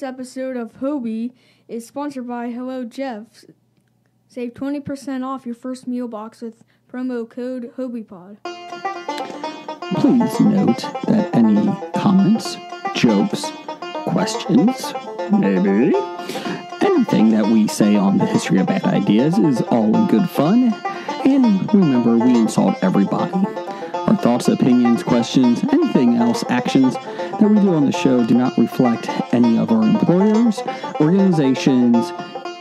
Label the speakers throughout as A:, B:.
A: This episode of HOBI is sponsored by Hello Jeff. Save 20% off your first meal box with promo code HobiePod.
B: Please note that any comments, jokes, questions, maybe, anything that we say on the history of bad ideas is all in good fun. And remember, we insult everybody. Our thoughts, opinions, questions, anything else, actions that we do on the show do not reflect any of our employers, organizations,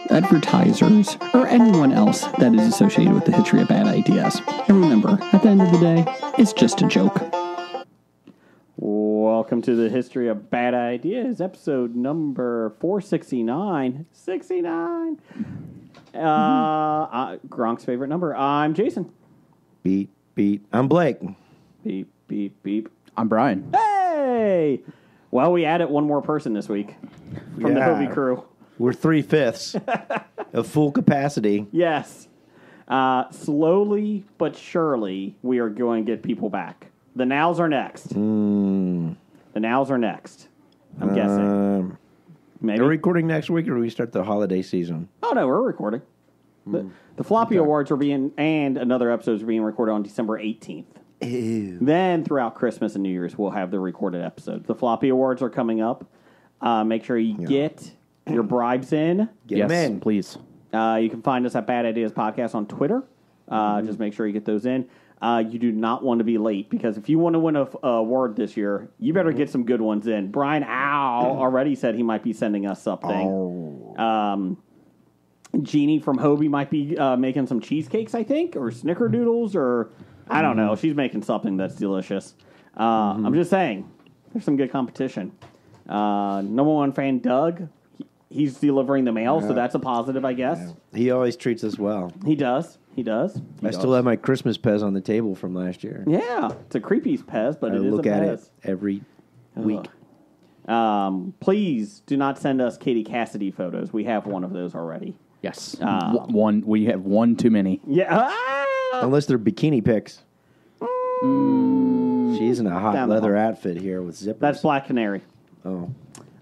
B: advertisers, or anyone else that is associated with the history of bad ideas. And remember, at the end of the day, it's just a joke.
C: Welcome to the History of Bad Ideas, episode number 469. 69. Uh, uh, Gronk's favorite number. I'm Jason.
D: Beat, beat. I'm Blake.
C: Beep, beep, beep.
B: I'm Brian.
C: Hey! Well, we added one more person this week from the
D: Yeah.
C: HOBI crew.
D: We're three fifths of full capacity.
C: Yes. Uh, slowly but surely, we are going to get people back. The nows are next.
D: Mm,
C: The nows are next. I'm guessing.
D: um,
C: Maybe.
D: are we recording next week or do we start the holiday season?
C: Oh no, we're recording. The, the floppy awards are being and another episode is being recorded on December 18th.
D: Ew.
C: Then throughout Christmas and New Year's, we'll have the recorded episode. The floppy awards are coming up. Uh, make sure you get your bribes in.
D: Get 'em in.
B: please.
C: Uh, you can find us at Bad Ideas Podcast on Twitter. Uh,
D: Mm-hmm.
C: Just make sure you get those in. Uh, you do not want to be late because if you want to win a, f- a award this year, you better get some good ones in. Brian Ow already said he might be sending us something.
D: Oh.
C: Um, Jeannie from HOBI might be uh, making some cheesecakes, I think, or snickerdoodles, or I don't know. She's making something that's delicious. Uh, I'm just saying, there's some good competition. Uh, number one fan Doug, he, he's delivering the mail, so that's a positive, I guess.
D: He always treats us well.
C: He does. He does.
D: I still have my Christmas Pez on the table from last year.
C: Yeah, it's a creepy Pez, but
D: I
C: it is
D: look
C: a
D: at
C: Pez.
D: it every week.
C: Um, please do not send us Katie Cassidy photos. We have one of those already.
B: Yes.
C: Ah.
B: One. We have one too many.
C: Yeah.
D: Unless they're bikini pics. She's in a hot
C: Down the
D: leather
C: hall.
D: outfit here with zippers.
C: That's Black Canary.
D: oh.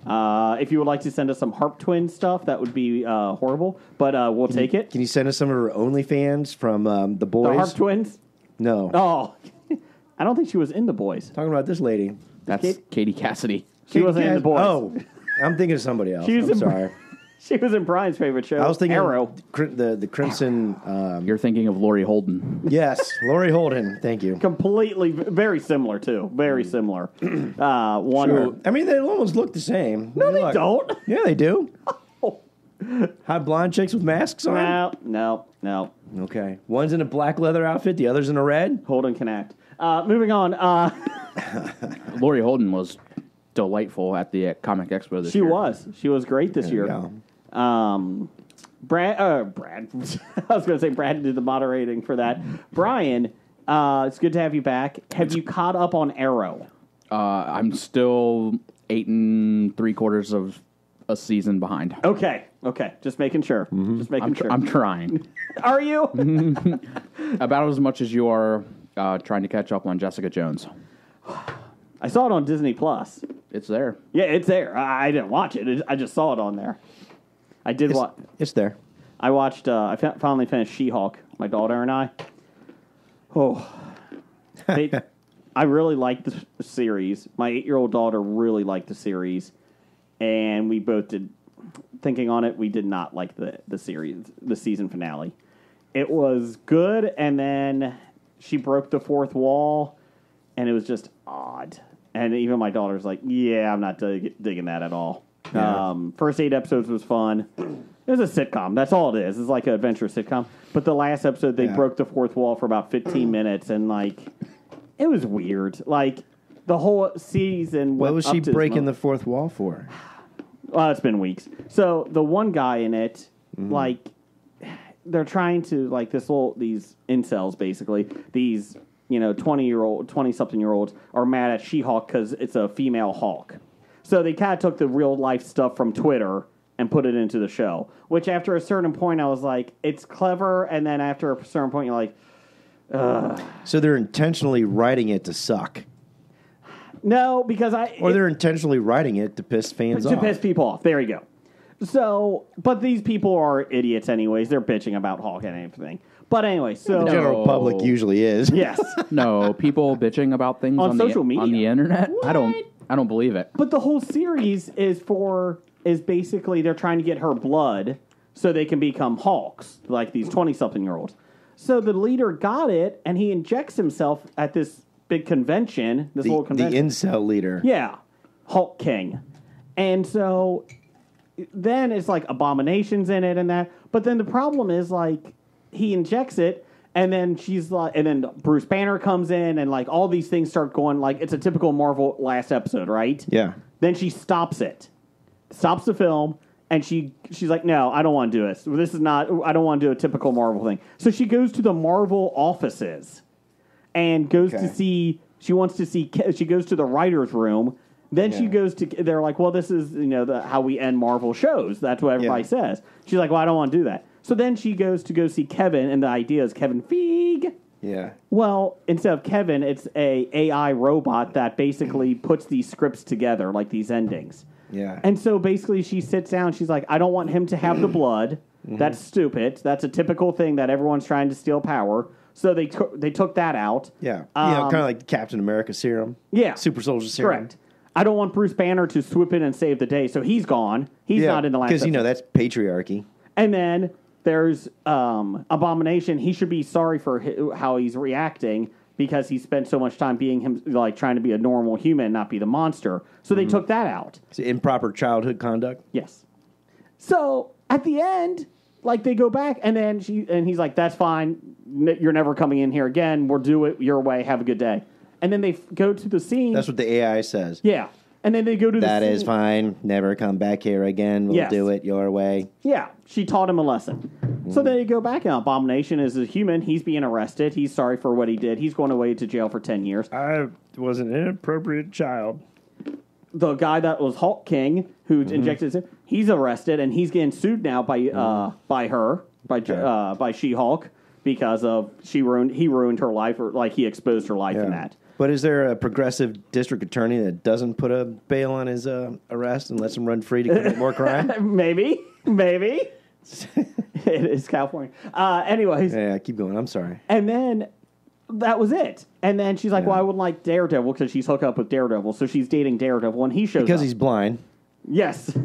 C: Uh, if you would like to send us some Harp Twin stuff, that would be uh, horrible, but uh, we'll take it.
D: Can you send us some of her OnlyFans from um, the boys? The?
C: Harp Twins?
D: no.
C: Oh, I don't think she was in the boys.
D: Talking about this lady.
B: That's
C: Kate-
B: Katie Cassidy.
C: She wasn't in the boys.
D: Oh, I'm thinking of somebody else.
C: She was
D: I'm
C: in-
D: sorry.
C: She was in Brian's favorite show.
D: I was thinking
C: Arrow.
D: Cri- the the Crimson. Um,
B: You're thinking of Laurie Holden.
D: yes, Laurie Holden. Thank you.
C: Completely, very similar too. Very similar. Uh, one.
D: Sure. I mean, they almost look the same.
C: No, they
D: Look.
C: don't.
D: Yeah, they do. Hot blonde chicks with masks on.
C: No, no, no.
D: Okay, one's in a black leather outfit, the other's in a red.
C: Holden can act. Uh, moving on. Uh,
B: Laurie Holden was delightful at the uh, Comic Expo this year.
C: she
B: year.
C: was. She was great this
D: There you
C: year.
D: go.
C: Um, Brad, uh, Brad. I was going to say Brad did the moderating for that. Brian, uh, it's good to have you back. Have you caught up on Arrow?
B: Uh, I'm still eight and three quarters of a season behind.
C: Okay, okay. Just making sure.
D: Mm-hmm.
C: Just making
B: I'm, tr-
C: sure.
B: I'm trying.
C: Are you?
B: About as much as you are uh, trying to catch up on Jessica Jones.
C: I saw it on Disney Plus.
B: It's there.
C: Yeah, it's there. I, I didn't watch it. It- I just saw it on there. I did watch.
D: it's there.
C: I watched. Uh, I fi- finally finished She-Hulk. My daughter and I. Oh, they, I really liked the series. My eight-year-old daughter really liked the series, and we both did. Thinking on it, we did not like the the series, the season finale. It was good, and then she broke the fourth wall, and it was just odd. And even my daughter's like, "Yeah, I'm not dig- digging that at all." Um, first eight episodes was fun. It was a sitcom. That's all it is. It's like an adventure sitcom. But the last episode, they
D: Yeah.
C: broke the fourth wall for about 15 minutes, and like, it was weird. Like, the whole season.
D: What was she breaking the fourth wall for?
C: Well, it's been weeks. So the one guy in it,
D: Mm-hmm.
C: like, they're trying to like this little these incels basically these you know twenty year old twenty something year olds are mad at She Hulk because it's a female Hulk. So they kind of took the real life stuff from Twitter and put it into the show. Which after a certain point, I was like, it's clever, and then after a certain point, you're like,
D: So they're intentionally writing it to suck,
C: no, because I
D: or they're intentionally writing it to piss fans
C: to
D: off.
C: piss people off. There you go. So, but these people are idiots, anyways. They're bitching about Hulk and everything. But anyway, so
D: the general
E: No.
D: public usually is.
C: yes,
E: No, people bitching about things
C: On
E: on,
C: social
E: the,
C: media.
E: on the internet. I don't.
C: What?
E: I don't believe it.
C: but the whole series is for is basically they're trying to get her blood so they can become Hulks, like these twenty something year olds. So the leader got it, and he injects himself at this big convention, this
D: The,
C: little
D: the incel leader.
C: Yeah, Hulk King. And so then it's like abominations in it and that. But then the problem is like he injects it and then she's like and then Bruce Banner comes in and like all these things start going like it's a typical Marvel last episode, right?
D: Yeah.
C: Then she stops it. Stops the film and she she's like, "No, I don't want to do this. This is not I don't want to do a typical Marvel thing." So she goes to the Marvel offices and goes
D: Okay.
C: to see she wants to see she goes to the writers room then she goes to they're like well this is you know the, how we end marvel shows that's what everybody
D: Yeah.
C: says she's like well i don't want to do that so then she goes to go see kevin and the idea is kevin Feige
D: Yeah.
C: well instead of kevin it's a ai robot that basically puts these scripts together like these endings
D: Yeah.
C: and so basically, she sits down. She's like, I don't want him to have the blood.
D: Mm-hmm.
C: That's stupid. That's a typical thing that everyone's trying to steal power. So they took they took that out.
D: yeah. you know,
C: Um,
D: kind of like Captain America serum.
C: Yeah.
D: Super soldier serum.
C: Correct. I don't want Bruce Banner to swoop in and save the day, so he's gone. He's
D: yeah.
C: not in the last.
D: Because, you know, that's patriarchy.
C: And then there's um, Abomination. He should be sorry for hi- how he's reacting because he spent so much time being him, like trying to be a normal human, not be the monster. So
D: Mm-hmm.
C: they took that out.
D: It's improper childhood conduct.
C: Yes. So at the end, like they go back, and then she and he's like, "That's fine. N- You're never coming in here again. We'll do it your way. Have a good day." And then they f- go to the scene.
D: That's what the AI says.
C: yeah. And then they go to
D: That
C: the
D: is
C: scene.
D: fine. Never come back here again. We'll
C: Yes.
D: do it your way.
C: Yeah, she taught him a lesson. So then they go back, and Abomination is a human. He's being arrested. He's sorry for what he did. He's going away to jail for ten years.
D: I was an inappropriate child.
C: the guy that was Hulk King who
D: Mm-hmm.
C: injected him, he's arrested and he's getting sued now by uh, by her by J- uh, by She Hulk because of she ruined he ruined her life or like he exposed her life in that.
D: But is there a progressive district attorney that doesn't put a bail on his uh, arrest and lets him run free to commit more crime?
C: Maybe, maybe it is California. Uh, anyways,
D: yeah, keep going. I'm sorry.
C: and then that was it. And then she's like. "Well, I would like Daredevil because she's hooked up with Daredevil, so she's dating Daredevil." And he shows
D: Because
C: up.
D: he's blind.
C: Yes.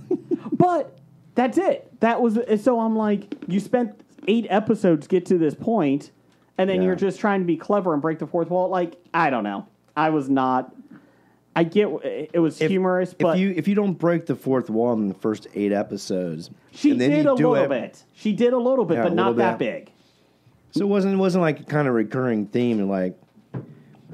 C: but that's it. That was so I'm like, you spent eight episodes get to this point, and then
D: Yeah.
C: you're just trying to be clever and break the fourth wall. Like, I don't know. I was not I get it was
D: If-
C: humorous, but
D: if you if you don't break the fourth wall in the first eight episodes,
C: she
D: and then
C: did a little
D: it-
C: bit. She did a little bit,
D: Yeah,
C: but not that
D: bit.
C: big.
D: So it wasn't it wasn't like a kind of recurring theme and like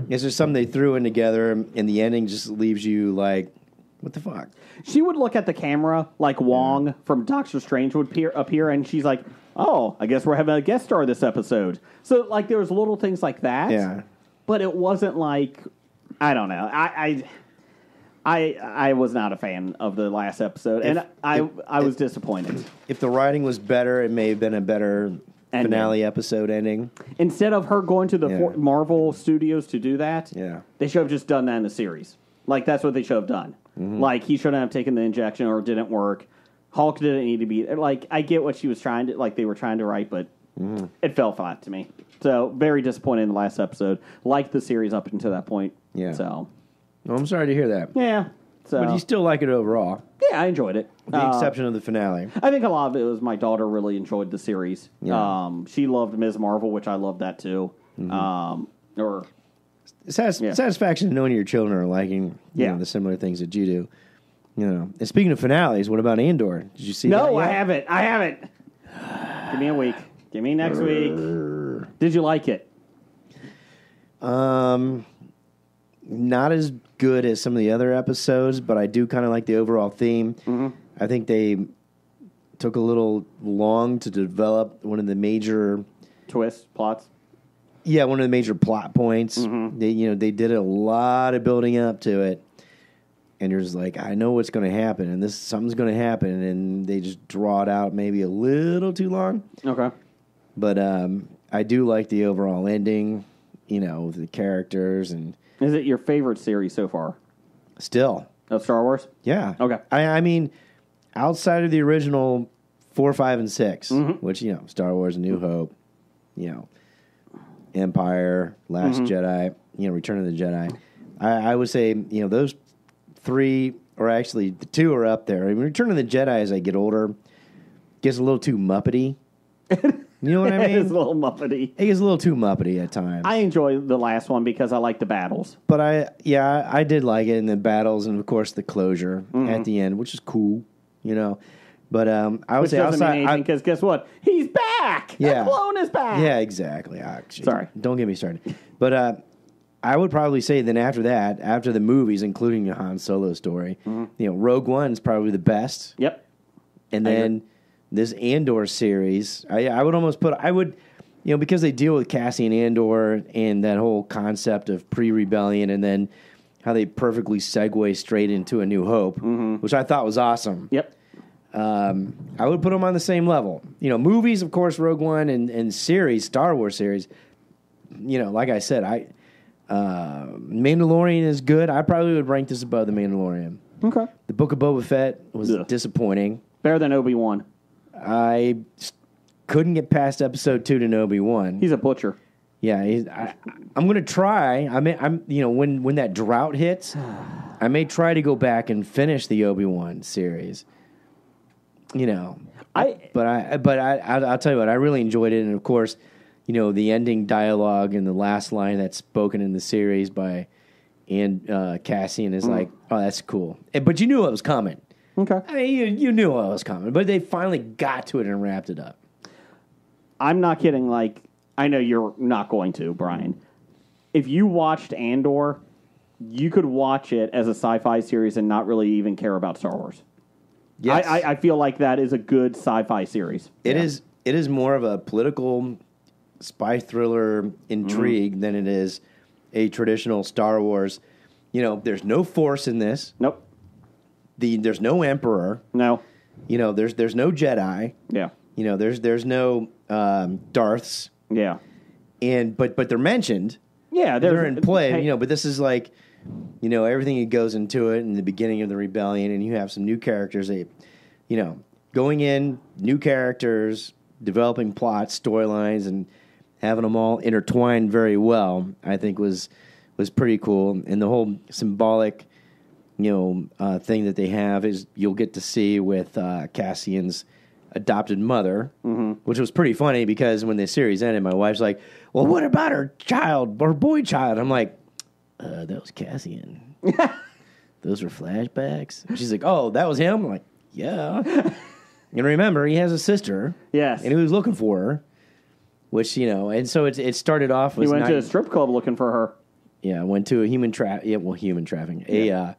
D: is there something they threw in together and the ending just leaves you like what the fuck?
C: She would look at the camera like Wong from Doctor Strange would appear, appear, and she's like, "Oh, I guess we're having a guest star this episode." So like there was little things like that.
D: Yeah.
C: but it wasn't like I don't know. I I I, I was not a fan of the last episode, and
D: If-
C: I
D: if-
C: I was disappointed.
D: If the writing was better, it may have been a better
C: Ending.
D: finale episode ending.
C: Instead of her going to the
D: Yeah.
C: Marvel Studios to do that,
D: Yeah.
C: they should have just done that in the series. Like that's what they should have done.
D: Mm-hmm.
C: Like he shouldn't have taken the injection or it didn't work. Hulk didn't need to be like. I get what she was trying to like. They were trying to write, but
D: Mm-hmm.
C: it fell flat to me. So very disappointed in the last episode. Liked the series up until that point.
D: Yeah.
C: So
D: Well, I'm sorry to hear that.
C: yeah. So
D: But you still like it overall,
C: yeah, I enjoyed it.
D: with the
C: Uh,
D: exception of the finale.
C: I think a lot of it was my daughter really enjoyed the series.
D: Yeah.
C: Um, she loved Ms. Marvel, which I loved that too.
D: Mm-hmm.
C: Um, or
D: Satis-
C: Yeah.
D: Satisfaction in knowing your children are liking you
C: Yeah.
D: know, the similar things that you do. You know. And speaking of finales, what about Andor? Did you see that
C: no, I haven't. I haven't. Give me a week. Give me next week. Did you like it?
D: Um, not as good as some of the other episodes, but I do kind of like the overall theme. I think they took a little long to develop one of the major
C: Twists, plots.
D: yeah, one of the major plot points. They you know, they did a lot of building up to it. And you're just like, I know what's going to happen, and this something's going to happen, and they just draw it out maybe a little too long.
C: Okay.
D: But um, I do like the overall ending, you know, the characters, and
C: Is it your favorite series so far
D: still,
C: of Star Wars?
D: yeah.
C: Okay.
D: I, I mean, outside of the original four, five, and 6 mm-hmm. which you know, Star Wars, New mm-hmm. Hope, you know, Empire, Last mm-hmm. Jedi, you know, Return of the Jedi. I, I would say, you know, those three, or actually the two are up there. I mean, Return of the Jedi, as I get older, gets a little too muppety. you know what I mean?
C: it's a little muppety.
D: It gets a little too muppety at times.
C: I enjoy the last one because I like the battles.
D: but I, yeah, I did like it in the battles and of course the closure at the end, which is cool, you know. But um, I would
C: Which
D: say outside,
C: because guess what? He's back.
D: Yeah.
C: The clone is back.
D: yeah, exactly. Jeez.
C: Sorry.
D: don't get me started. But uh, I would probably say then after that, after the movies, including the Han Solo story,
C: Mm-hmm.
D: you know, Rogue One's probably the best.
C: Yep.
D: And then this Andor series, I, I would almost put, I would, you know, because they deal with Cassian Andor and that whole concept of pre rebellion and then how they perfectly segue straight into A New Hope,
C: Mm-hmm.
D: which I thought was awesome.
C: Yep.
D: Um, I would put them on the same level. You know, movies, of course, Rogue One and, and series, Star Wars series. You know, like I said, I uh, Mandalorian is good. I probably would rank this above the Mandalorian.
C: Okay.
D: The Book of Boba Fett was
C: Ugh.
D: disappointing.
C: Better than Obi Wan.
D: I couldn't get past episode two to Obi Wan.
C: He's a butcher.
D: Yeah, he's, I, I'm going to try. I mean, I'm you know when when that drought hits, I may try to go back and finish the Obi Wan series. You know,
C: I
D: but I but I I'll, I'll tell you what I really enjoyed it, and of course, you know the ending dialogue and the last line that's spoken in the series by and uh, Cassian is like, oh, that's cool. And- But you knew it was coming.
C: okay.
D: I mean, you you knew it was coming, but they finally got to it and wrapped it up.
C: I'm not kidding. Like I know you're not going to, Brian. If you watched Andor, you could watch it as a sci-fi series and not really even care about Star Wars.
D: Yes.
C: I, I, I feel like that is a good sci-fi series.
D: It
C: Yeah.
D: is. It is more of a political spy thriller intrigue than it is a traditional Star Wars. You know, there's no force in this.
C: Nope.
D: The there's no emperor.
C: No.
D: You know, there's there's no Jedi.
C: Yeah.
D: You know, there's there's no um, Darths.
C: Yeah.
D: And but but they're mentioned.
C: Yeah.
D: They're
C: there's-
D: in play.
C: hey,
D: You know, but this is like, you know, everything that goes into it in the beginning of the rebellion, and you have some new characters. That, you know, going in, new characters, developing plots, storylines, and having them all intertwined very well. I think was was pretty cool, and the whole symbolic, you know, uh, thing that they have is you'll get to see with uh, Cassian's adopted mother, which was pretty funny because when the series ended, my wife's like, "Well, what about her child, her boy child?" I'm like, uh, "That was Cassian. Those were flashbacks." And she's like, "Oh, that was him." I'm like, "Yeah." and remember, he has a sister,
C: Yes.
D: and he was looking for her. Which you know, and so it it started off
C: He went to a strip club looking for her.
D: yeah, went to a human tra yeah, well, human trafficking, a uh,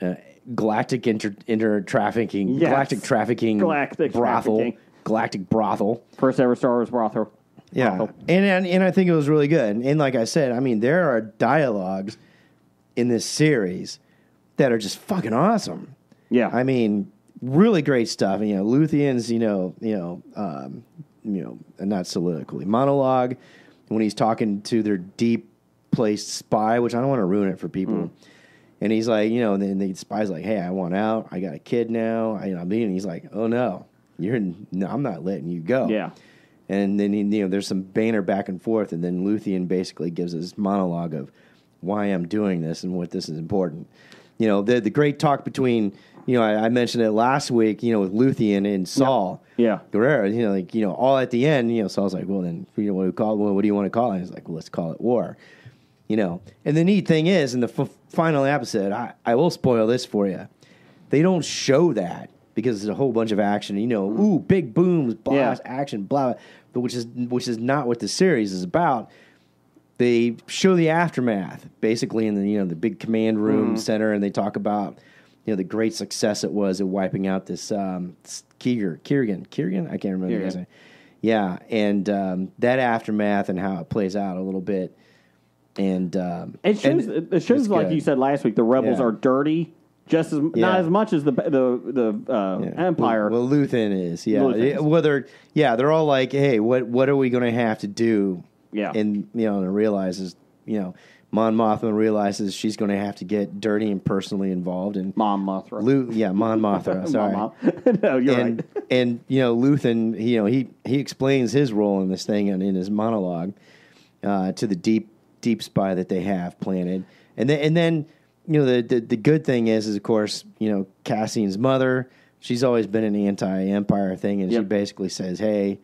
D: uh, galactic inter inter trafficking,
C: Yes.
D: galactic trafficking,
C: Galactic
D: brothel,
C: trafficking.
D: galactic brothel.
C: First ever Star Wars brothel.
D: Yeah,
C: Brothel.
D: and, and and I think it was really good. And like I said, I mean, there are dialogues in this series that are just fucking awesome.
C: Yeah.
D: I mean, really great stuff. And, you know, Luthen's, you know, you know, um, you know, not soliloquy, monologue when he's talking to their deep placed spy, which I don't want to ruin it for people. Mm. And he's like, you know, and then the spy's like, "Hey, I want out. I got a kid now." I, you know, I mean, he's like, "Oh no, you're no, I'm not letting you go."
C: Yeah.
D: And then he, you know, there's some banner back and forth, and then Luthen basically gives his monologue of why I'm doing this and what this is important. You know, the the great talk between you know I, I mentioned it last week. You know, with Luthen and Saul.
C: Yeah.
D: Gerrera. You know, like you know, all at the end. You know, Saul's like, well, then you know, what do you call? Well, what do you want to call it? He's like, well, let's call it war. You know, and the neat thing is, in the f- final episode, I, I will spoil this for you. They don't show that because there's a whole bunch of action. You know, ooh, big booms, blast,
C: Yeah.
D: action, blah, blah, but which is which is not what the series is about. they show the aftermath basically in the you know the big command room mm-hmm. center, and they talk about you know the great success it was at wiping out this um, Kieger, Kiergan, Kiergan. I can't remember the guy's name. Yeah, and um, that aftermath and how it plays out a little bit, and um,
C: It shows.
D: and
C: it shows like
D: good.
C: you said last week. The rebels
D: Yeah.
C: are dirty, just as not as much as the the the uh,
D: Yeah.
C: empire.
D: Well, well, Luthen is, yeah.
C: Luthen is.
D: Whether, yeah, they're all like, hey, what what are we going to have to do?
C: Yeah.
D: and you know, and realizes, you know, Mon Mothma realizes she's going to have to get dirty and personally involved, and
C: Mon Mothra.
D: Lu, yeah, Mon Mothra, sorry.
C: Mom, Mom. no, you're
D: and
C: right.
D: and you know Luthen, you know he he explains his role in this thing and in his monologue uh, to the deep deep spy that they have planted, and then and then you know the, the the good thing is is of course you know Cassian's mother. She's always been an anti-empire thing, and she basically says, "Hey,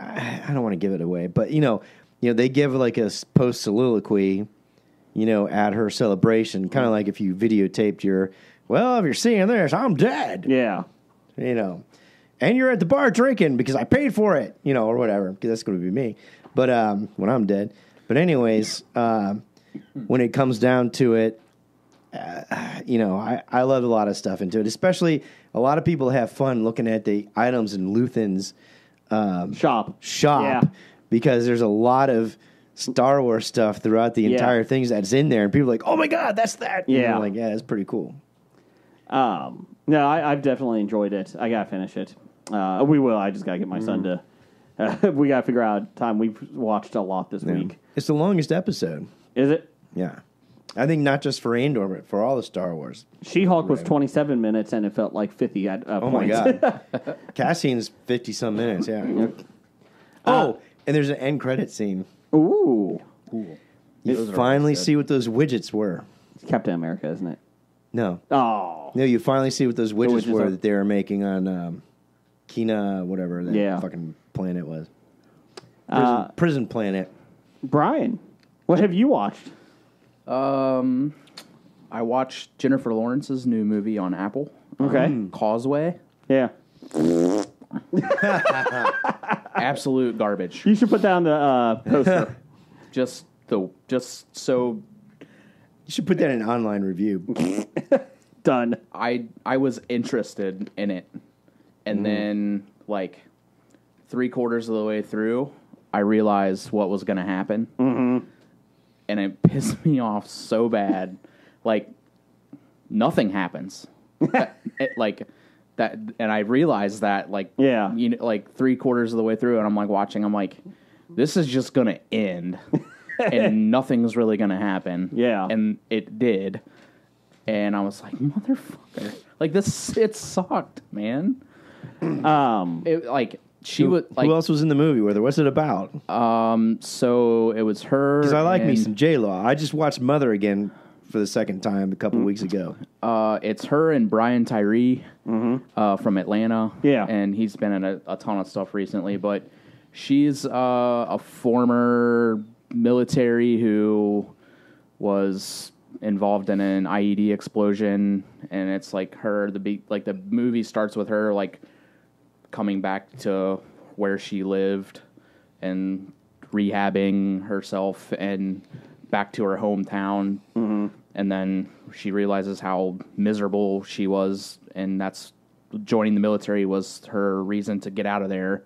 D: I, I don't want to give it away, but you know, you know they give like a post soliloquy." You know, at her celebration, kind of like if you videotaped your, well, if you're seeing this, I'm dead
C: Yeah.
D: you know, and you're at the bar drinking because I paid for it, you know, or whatever, because that's going to be me. But um, when I'm dead. But anyways, um, when it comes down to it, uh, you know, I, I love a lot of stuff into it. Especially a lot of people have fun looking at the items in Luthen's
C: Shop.
D: shop
C: Yeah.
D: because there's a lot of Star Wars stuff throughout the entire things that's in there, and people are like, oh my god, that's that. You
C: Yeah.
D: know, like yeah, that's pretty cool.
C: Um, no, I, I've definitely enjoyed it. I gotta finish it. Uh, we will. I just gotta get my son to. Uh, we gotta figure out time. We've watched a lot this week.
D: It's the longest episode.
C: Is it?
D: Yeah. I think not just for Andor, but for all the Star Wars.
C: She Hulk was 27 minutes and it felt like 50 at uh,
D: Oh my
C: points.
D: god. Cassian's fifty some minutes, yeah. Oh, and there's an end credit scene.
C: Ooh,
D: You finally see what those widgets were.
C: it's Captain America, isn't it?
D: No.
C: Oh,
D: No, you finally see what those widgets,
C: widgets
D: were
C: are-
D: that they were making on um, Kina, whatever that
C: Yeah.
D: fucking planet was. Prison,
C: uh,
D: prison planet.
C: Brian, what have you watched?
E: Um, I watched Jennifer Lawrence's new movie on Apple.
C: Okay.
E: um, Causeway.
C: Yeah,
E: Absolute garbage.
C: you should put down the uh, poster.
E: Just the just so
D: You should put that in online review.
C: Done.
E: I I was interested in it, and then like three quarters of the way through, I realized what was going to happen, mm-hmm. and it pissed me off so bad. Like nothing happens. That- it, like that, and I realized that like
C: Yeah.
E: you know, like three quarters of the way through, and I'm like watching. I'm like, this is just going to end, and nothing's really going to happen.
C: Yeah.
E: and it did and I was like, motherfucker, like this, it sucked, man.
C: Um,
E: It like she
D: Who,
E: was like,
D: who else was in the movie? Whether what's it about?
E: um, so it was her.
D: Because I like me some J Law. I just watched Mother again for the second time a couple weeks ago.
E: Uh, it's her and Brian Tyree uh, from Atlanta.
C: Mm-hmm. Yeah.
E: and he's been in a, a ton of stuff recently, but she's uh, a former military who was involved in an IED explosion, and it's like her. The be- like the movie starts with her like coming back to where she lived and rehabbing herself and back to her hometown. And then she realizes how miserable she was, and that's joining the military was her reason to get out of there.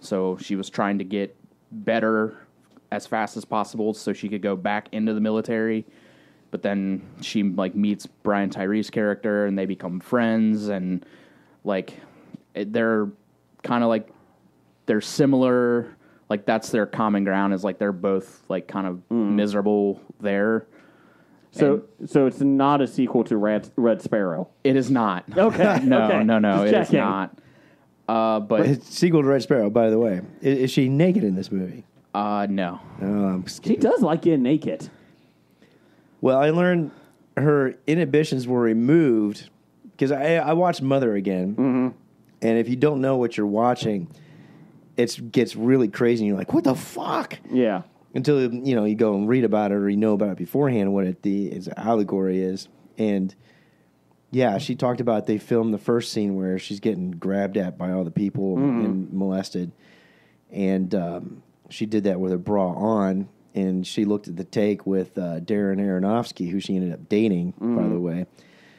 E: So she was trying to get better as fast as possible so she could go back into the military. But then she like meets Brian Tyree's character and they become friends and like they're kind of like they're similar like that's their common ground is like they're both like kind of mm. miserable there.
C: So, so it's not a sequel to Red, Red Sparrow.
E: It is not.
C: Okay,
E: no,
C: okay.
E: no, no,
C: Just
E: it is
C: checking.
E: not. Uh, but
D: It's sequel to Red Sparrow, by the way. Is, is she naked in this movie?
E: uh, no.
D: Oh, I'm
C: She does like getting naked.
D: Well, I learned her inhibitions were removed because I, I watched Mother again,
C: Mm-hmm.
D: and if you don't know what you're watching, it gets really crazy. and You're like, "What the fuck?"
C: Yeah.
D: Until you know you go and read about it or you know about it beforehand what it the its allegory is, and yeah, she talked about they filmed the first scene where she's getting grabbed at by all the people
C: Mm-hmm.
D: and molested, and um, she did that with her bra on, and she looked at the take with uh, Darren Aronofsky, who she ended up dating, by the way.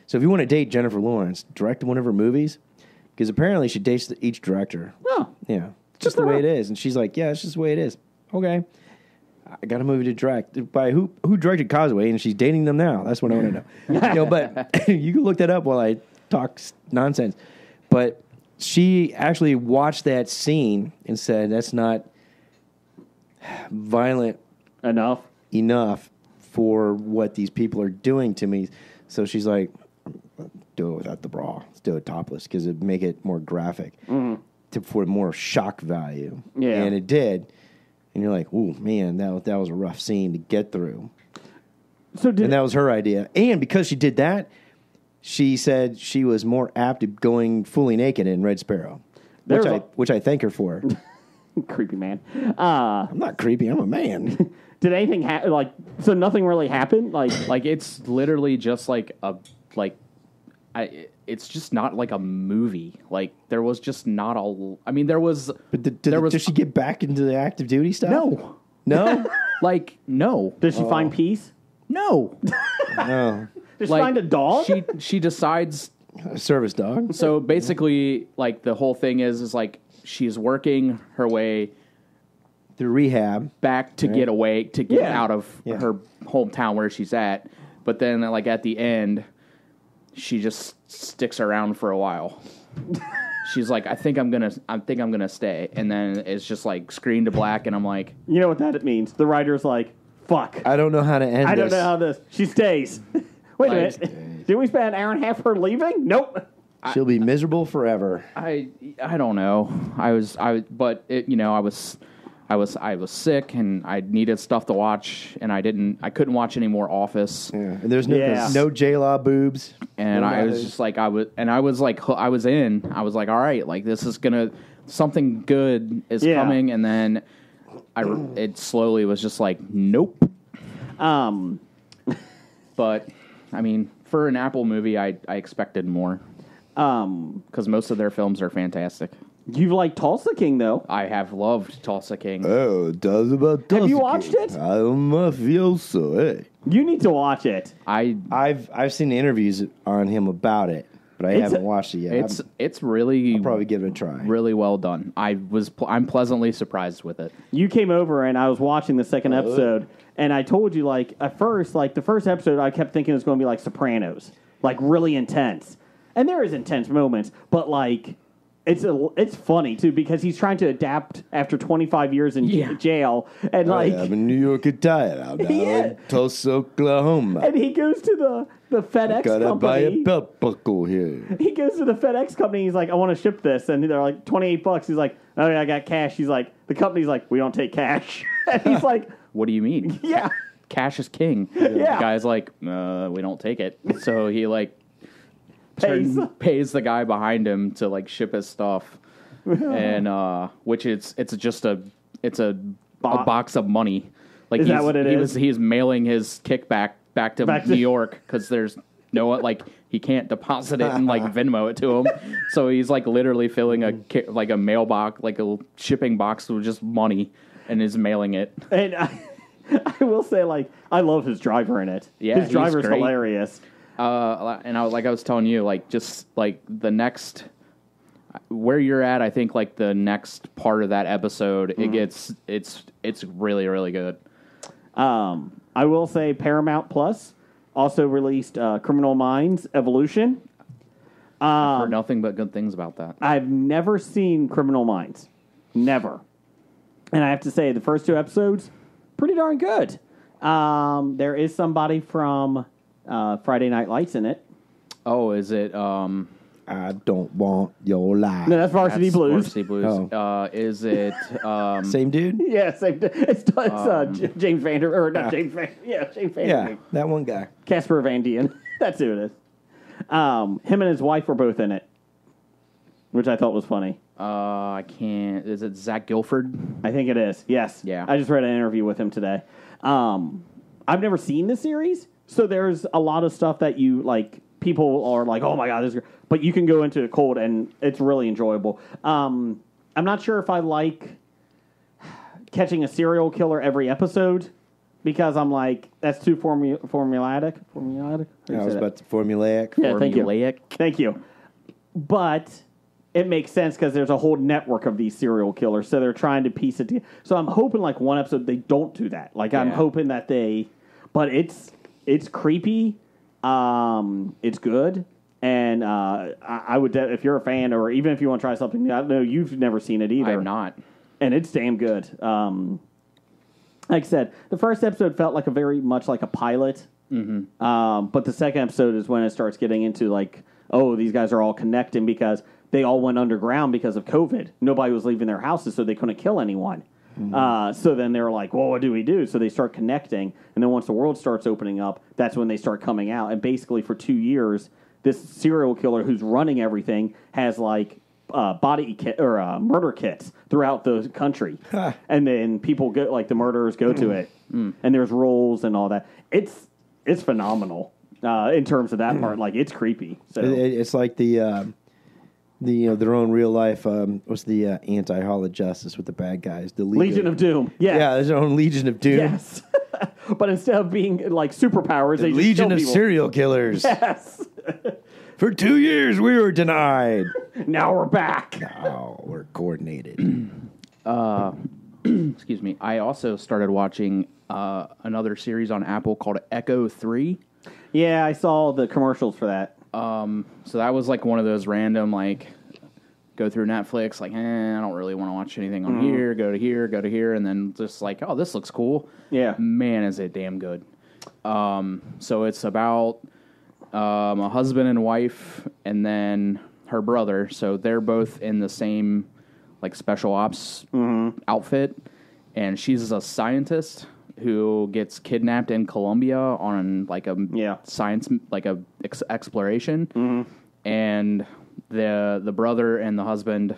D: So if you want to date Jennifer Lawrence, direct one of her movies, because apparently she dates each director.
C: Oh,
D: Yeah, it's just the way it is. And she's like, yeah, it's just the way it is. Okay. I got a movie to direct by who who directed Causeway, and she's dating them now. That's what I want to know. you know, but you can look that up while I talk nonsense. But she actually watched that scene and said, "That's not violent
C: enough.
D: enough for what these people are doing to me." So she's like, "Do it without the bra. Let's do it topless because it'd make it more graphic mm-hmm. to, for more shock value."
C: Yeah.
D: and it did. And you're like, "Ooh, man, that was- that was a rough scene to get through."
C: So did
D: and that was her idea. And because she did that, she said she was more apt to going fully naked in Red Sparrow, which I
C: a-
D: which I thank her for.
C: creepy man? Uh,
D: I'm not creepy. I'm a man.
C: did anything happen? Like, so nothing really happened. Like,
E: Like it's literally just like a like I it's just not like a movie. Like there was just not a I mean there was
D: But did, did,
E: there was
D: does she get back into the active duty stuff?
E: no.
D: no,
E: Like no.
C: did she find oh. peace?
E: No.
D: no.
C: Did she find a dog?
E: She she decides
D: A service dog.
E: so basically like the whole thing is is like she's working her way
D: Through rehab.
E: back to get away to get
C: Yeah.
E: out of
D: Yeah.
E: her hometown where she's at but then like at the end she just sticks around for a while she's like i think i'm gonna i think i'm gonna stay and then it's just like screen to black and i'm like
C: you know what that means? The writer's like, "Fuck,
D: I don't know how to end
C: I don't
D: this.
C: know how this." She stays. Wait a
E: Like-
C: minute. Did we spend an hour and a half her leaving? Nope.
D: She'll be miserable forever.
E: i i don't know i was i but it you know i was i was i was sick and i needed stuff to watch and i didn't i couldn't watch any more office
D: Yeah. And there's no
C: Yeah.
D: no J Law boobs.
E: and
D: No
E: I was
D: mothers.
E: just like I was, and I was like hoo- I was in. I was like, all right, like this is gonna something good is
C: Yeah.
E: coming, and then I it slowly was just like nope.
C: Um,
E: But I mean, for an Apple movie, I I expected more
C: um,
E: because most of their films are fantastic.
C: You like Tulsa King though?
E: I have loved Tulsa King.
D: Oh, it does about Tulsa
C: Have you watched it?
D: I'm a mafioso, hey.
C: You need to watch it.
E: I
D: I've I've seen interviews on him about it, but I
C: It's
D: haven't watched it yet.
E: it's
D: I'm-
E: it's really
D: I'll probably give it a try.
E: really well done. I was pl- I'm pleasantly surprised with it.
C: You came over and I was watching the second episode, and I told you like at first, like the first episode, I kept thinking it was going to be like Sopranos, like really intense, and there is intense moments, but like. It's a, it's funny too because he's trying to adapt after 25 years in j-
E: Yeah.
C: jail and like
D: I'm in New York Italian. I'm now
C: Yeah.
D: in Tulsa, Oklahoma.
C: and he goes to the the FedEx
D: Gotta buy
C: company.
D: a belt buckle here.
C: he goes to the FedEx company. He's like, I want to ship this, and they're like, twenty eight bucks. He's like, Oh yeah, I got cash. He's like, the company's like, we don't take cash. and he's like,
E: What do you mean?
C: Yeah,
E: Cash is king.
C: Yeah.
E: The guy's like, uh, we don't take it. So he like
C: pays.
E: turn, pays the guy behind him to like ship his stuff, and uh, which it's it's just a it's a,
C: Bo-
E: a box of money. Like
C: Is that
E: he's-
C: what it
E: he
C: is?
E: Was, he's mailing his kickback back to
C: Back to-
E: New York because there's no like he can't deposit it and like Venmo it to him. So he's like literally filling a ki- like a mailbox like a shipping box with just money and is mailing it.
C: And I, I will say, like, I love his driver in it.
E: Yeah,
C: his driver's
E: great.
C: hilarious.
E: Uh, and I, like I was telling you, like just like the next where you're at, I think like the next part of that episode,
C: Mm-hmm.
E: it gets it's it's really really good.
C: Um, I will say, Paramount Plus also released uh, Criminal Minds Evolution.
E: I've heard nothing but good things about that.
C: I've never seen Criminal Minds, never. And I have to say, the first two episodes, pretty darn good. Um, there is somebody from uh, Friday Night Lights in it.
E: Oh, is it? Um,
D: I don't want your life.
C: No, that's Varsity
E: that's
C: Blues.
E: Varsity Blues.
D: Oh.
E: Uh, is it? Um,
D: Same dude?
C: Yeah, same. It's, it's uh, J- James Vander or not James Van. Yeah, James Vander.
D: Yeah, that one guy.
C: Casper Van Dien. That's who it is. Um, him and his wife were both in it, which I thought was funny.
E: uh, I can't. Is it Zach Gilford?
C: I think it is. Yes.
E: Yeah.
C: I just read an interview with him today. Um, I've never seen the series, so there's a lot of stuff that you like. People are like, "Oh my god, this," is great." but you can go into it cold, and it's really enjoyable. Um, I'm not sure if I like catching a serial killer every episode because I'm like that's too formu- formulatic. Formulatic. How
D: I was about to formulaic.
C: Yeah, thank you.
E: Formulaic.
C: Thank you. But it makes sense because there's a whole network of these serial killers, so they're trying to piece it together. So I'm hoping, like one episode, they don't do that. Like I'm hoping that they, but it's it's creepy. Um, it's good, and uh, I, I would de- if you're a fan, or even if you want to try something. I know you've never seen it either
E: I have not.
C: and it's damn good. Um, like I said, the first episode felt like a very much like a pilot, mm-hmm. um, but the second episode is when it starts getting into like, oh, these guys are all connecting because they all went underground because of COVID. Nobody was leaving their houses, so they couldn't kill anyone. Uh, so then they're like, well, what do we do? So they start connecting, and then once the world starts opening up, that's when they start coming out. And basically, for two years, this serial killer who's running everything has like uh, body kit or uh, murder kits throughout the country, and then people go like the murderers go to it, and there's roles and all that. It's it's phenomenal uh, in terms of that part. Like it's creepy. So
D: It, it- it's like the um, the you know their own real life. Um, what's the uh, anti Hall of Justice with the bad guys? The League
C: Legion of Doom. Yes.
D: Yeah, there's their own Legion of Doom.
C: Yes. but instead of being like superpowers, they just
D: Legion
C: kill
D: of
C: people.
D: serial killers.
C: Yes.
D: For two years, we were denied.
C: Now we're back.
D: Oh, we're coordinated.
E: Excuse me. I also started watching uh, another series on Apple called Echo Three.
C: Yeah, I saw the commercials for that.
E: So that was like one of those random like go through Netflix, like, eh, I don't really want to watch anything on here. Go to here, go to here, and then just like, oh, this looks cool.
C: Yeah.
E: man, is it damn good. Um, so it's about um, a husband and wife, and then her brother. So they're both in the same like special ops outfit, and she's a scientist who gets kidnapped in Colombia on like a
C: Yeah.
E: science like a ex- exploration, and the the brother and the husband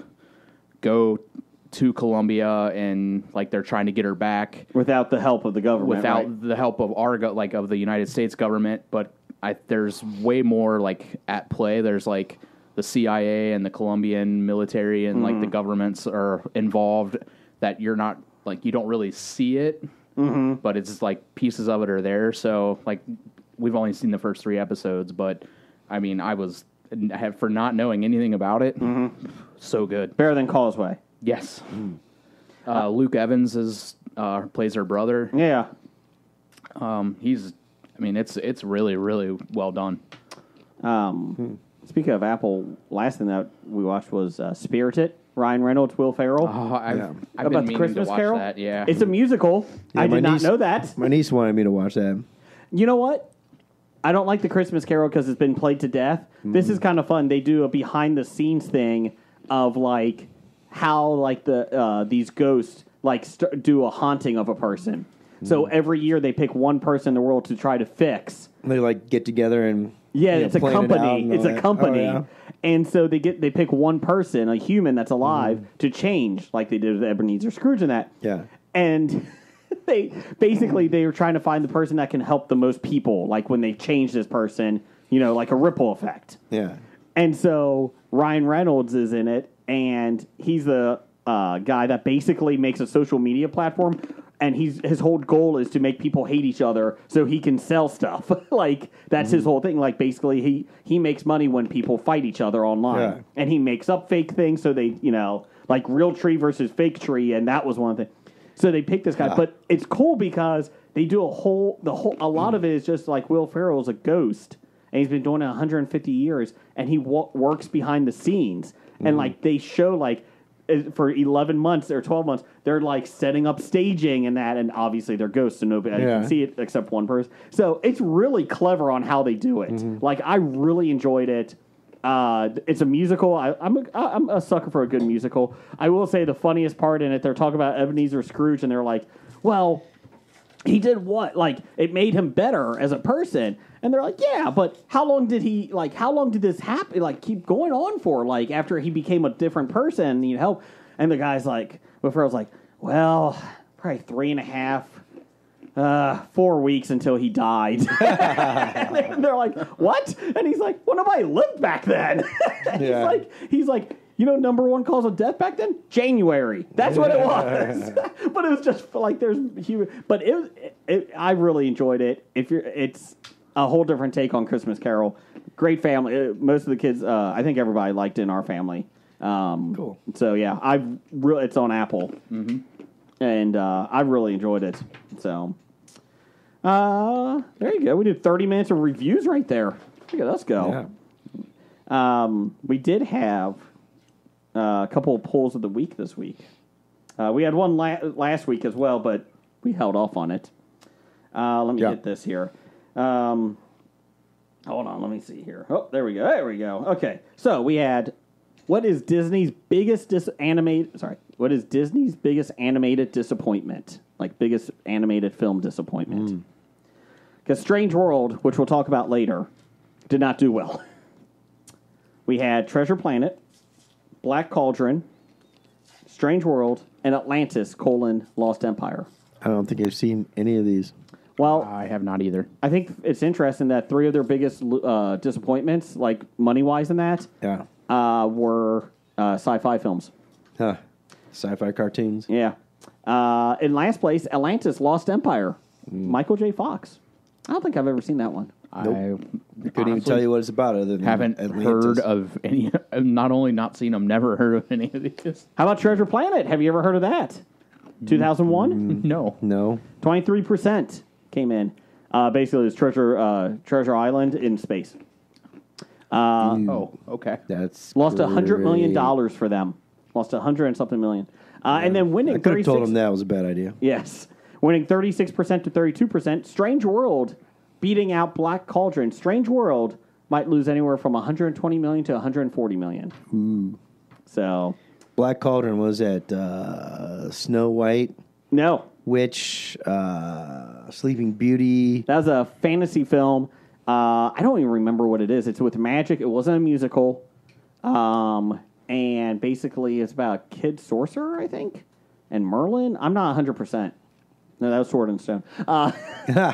E: go to Colombia and like they're trying to get her back
C: Without the help of the government.
E: without
C: right?
E: the help of our go- like of the United States government, but I, there's way more like at play. There's like the CIA and the Colombian military and like
C: Mm-hmm.
E: the governments are involved that you're not like you don't really see it,
C: Mm-hmm.
E: but it's like pieces of it are there. So like we've only seen the first three episodes, but I mean I was for not knowing anything about it,
C: Mm-hmm.
E: so good.
C: Better than Causeway.
E: Yes, uh, Luke Evans is uh, plays her brother.
C: Yeah.
E: Um, he's, I mean, it's it's really really well done.
C: Um, Speaking of Apple, last thing that we watched was uh, Spirited. Ryan Reynolds, Will Ferrell.
E: Oh, I've,
D: Yeah.
E: I've
C: about
E: been
C: the
E: meaning
C: Christmas
E: to watch
C: Carol.
E: that. Yeah,
C: It's a musical.
D: Yeah,
C: I
D: my
C: did not
D: niece-
C: know that.
D: My niece wanted me to watch that.
C: You know what? I don't like the Christmas Carol because it's been played to death. This is kind of fun. They do a behind the scenes thing of like how like the uh, these ghosts like st- do a haunting of a person. So every year they pick one person in the world to try to fix.
D: They like get together and
C: Yeah,
D: you know,
C: it's a
D: plan it out
C: company.
D: and
C: it's a
D: that.
C: company.
D: Oh, yeah.
C: And so they get they pick one person, a human that's alive, to change, like they did with Ebenezer Scrooge and that.
D: Yeah.
C: And they basically they were trying to find the person that can help the most people, like when they change this person, you know, like a ripple effect.
D: Yeah.
C: And so Ryan Reynolds is in it, and he's the uh, guy that basically makes a social media platform. And he's his whole goal is to make people hate each other so he can sell stuff. like that's his whole thing. Like basically he he makes money when people fight each other online,
D: Yeah.
C: and he makes up fake things so they you know like real tree versus fake tree, and that was one of the. So they picked this guy,
D: Yeah.
C: but it's cool because they do a whole the whole a lot of it is just like Will Ferrell is a ghost and he's been doing it 150 years and he wo- works behind the scenes
D: Mm-hmm.
C: and like they show like for 11 months or 12 months they're like setting up staging and that and obviously they're ghosts and nobody
D: Yeah.
C: can see it except one person so it's really clever on how they do it
D: Mm-hmm.
C: like i really enjoyed it uh, it's a musical. I, I'm a, I'm a sucker for a good musical. I will say the funniest part in it, they're talking about Ebenezer Scrooge, and they're like, "Well, he did what? Like it made him better as a person." And they're like, "Yeah, but how long did he like? How long did this happen? Like keep going on for? Like after he became a different person, you know?" And the guy's like, "Will was like, well, probably three and a half." Uh, four weeks until he died. and they're, like, "What?" And he's like, "Well, nobody lived back then." And he's like, he's like, You know, number one cause of death back then, January. That's what it was. but it was just like there's human. But it, was- it, I really enjoyed it. If you're, it's a whole different take on Christmas Carol. Great family. Uh, Most of the kids, uh, I think everybody liked it in our family. Um,
D: Cool.
C: So yeah, I really it's on Apple, mm-hmm. and uh, I really enjoyed it. So. Uh, there you go. We did 30 minutes of reviews right there. Look at us go.
D: Yeah.
C: Um, we did have uh, a couple of polls of the week this week. Uh, we had one la- last week as well, but we held off on it. Uh, let me
D: Yeah.
C: get this here. Um, hold on, let me see here. Oh, there we go. There we go. Okay, so we had what is Disney's biggest dis- animated? Sorry, what is Disney's biggest animated disappointment? Like biggest animated film disappointment? Because Strange World, which we'll talk about later, did not do well. We had Treasure Planet, Black Cauldron, Strange World, and Atlantis: colon Lost Empire.
D: I don't think I've seen any of these.
C: Well,
E: I have not either.
C: I think it's interesting that three of their biggest uh, disappointments, like money wise, in that,
D: Yeah.
C: uh, were uh, sci-fi films.
D: Huh. Sci-fi cartoons.
C: Yeah. Uh, in last place, Atlantis: Lost Empire, Michael J. Fox. I don't think I've ever seen that one.
E: I
D: Couldn't even
E: honestly
D: tell you what it's about other than
E: haven't
D: Atlantis.
E: heard of any. I've Not only not seen them, never heard of any of these.
C: How about Treasure Planet? Have you ever heard of that? 2001?
E: No.
D: No.
C: 23% came in. Uh, basically, it's Treasure uh, Treasure Island in space.
E: Oh, okay.
D: That's
C: Lost a hundred million dollars for them. Lost a hundred and something million. Uh, And then winning
D: I could have told
C: 36
D: him that was a bad idea.
C: Yes, winning thirty six percent to thirty two percent. Strange World beating out Black Cauldron. Strange World might lose anywhere from one hundred twenty million to one hundred forty million. So
D: Black Cauldron was at uh, Snow White,
C: no,
D: Witch, uh, Sleeping Beauty.
C: That was a fantasy film. Uh, I don't even remember what it is. It's with magic. It wasn't a musical. Um, and basically, it's about a kid sorcerer, I think, and Merlin. I'm not 100%. No, that was Sword and Stone. Uh,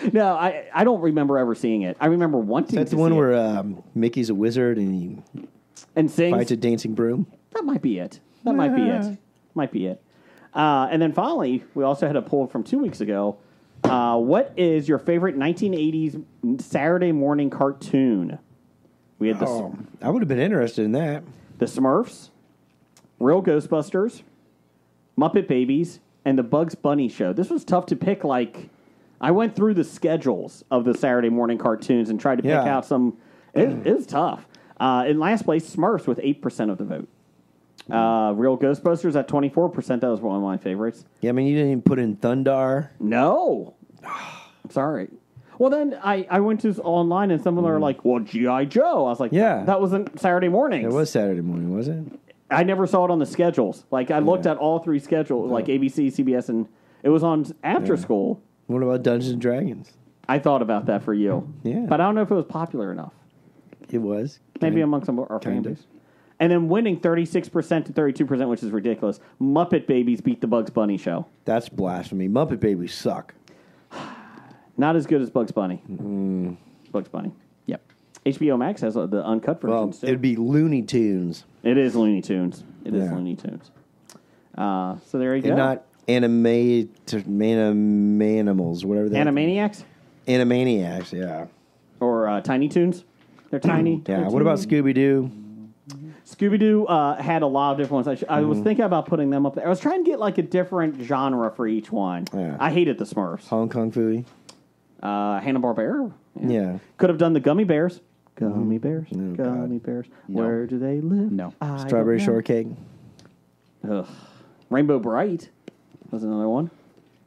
C: no, I, I don't remember ever seeing it. I remember wanting
D: That's
C: to
D: the one where um, Mickey's a wizard and he
C: and sings.
D: fights a dancing broom.
C: That might be it. That might be it. Might be it. Uh, and then finally, we also had a poll from two weeks ago. Uh, what is your favorite 1980s Saturday morning cartoon? We had the,
D: Oh, I would have been interested in that.
C: the Smurfs, Real Ghostbusters, Muppet Babies, and the Bugs Bunny Show. This was tough to pick. Like, I went through the schedules of the Saturday morning cartoons and tried to pick out some. It, it was tough. Uh, in last place, Smurfs with 8% of the vote. Uh, Real Ghostbusters at 24%. That was one of my favorites.
D: Yeah, I mean, you didn't even put in Thundarr.
C: No. I'm sorry. Well, then I, I went to online and some of them are like, well, G.I. Joe. I was like.
D: Yeah.
C: that wasn't Saturday morning.
D: It was Saturday morning, was it?
C: I never saw it on the schedules. Like, I looked at all three schedules, like ABC, CBS, and it was on after school.
D: What about Dungeons and Dragons?
C: I thought about that for you.
D: Yeah.
C: But I don't know if it was popular enough.
D: It was.
C: Maybe amongst some of our fan
D: kind of.
C: base. And then winning 36% to 32%, which is ridiculous. Muppet Babies beat the Bugs Bunny show.
D: That's blasphemy. Muppet Babies suck.
C: Not as good as Bugs Bunny.
D: Mm.
C: Bugs Bunny.
E: Yep.
C: HBO Max has uh, the uncut
D: Well,
C: versions too.
D: it'd be Looney Tunes
C: It is Looney Tunes. It is
D: Yeah.
C: Looney Tunes. Uh, so there you go.
D: and not animated animals, whatever that.
C: Animaniacs
D: Animaniacs, yeah.
C: or uh, Tiny Toons. They're tiny.
D: Yeah. What about Scooby Doo?
C: Scooby Doo? Uh, had a lot of different ones. I, sh- I
D: Mm-hmm.
C: was thinking about putting them up there. I was trying to get like a different genre for each one.
D: Yeah.
C: I hated the Smurfs.
D: Hong Kong Phooey?
C: Uh, Hanna Barbera.
D: Yeah.
C: Could have done the Gummi Bears. Gummi Bears.
D: Oh,
C: Gummi Bears. Where do they live?
E: No.
C: I don't
D: Strawberry
C: know.
D: Shortcake?
C: Ugh. Rainbow Brite was another one.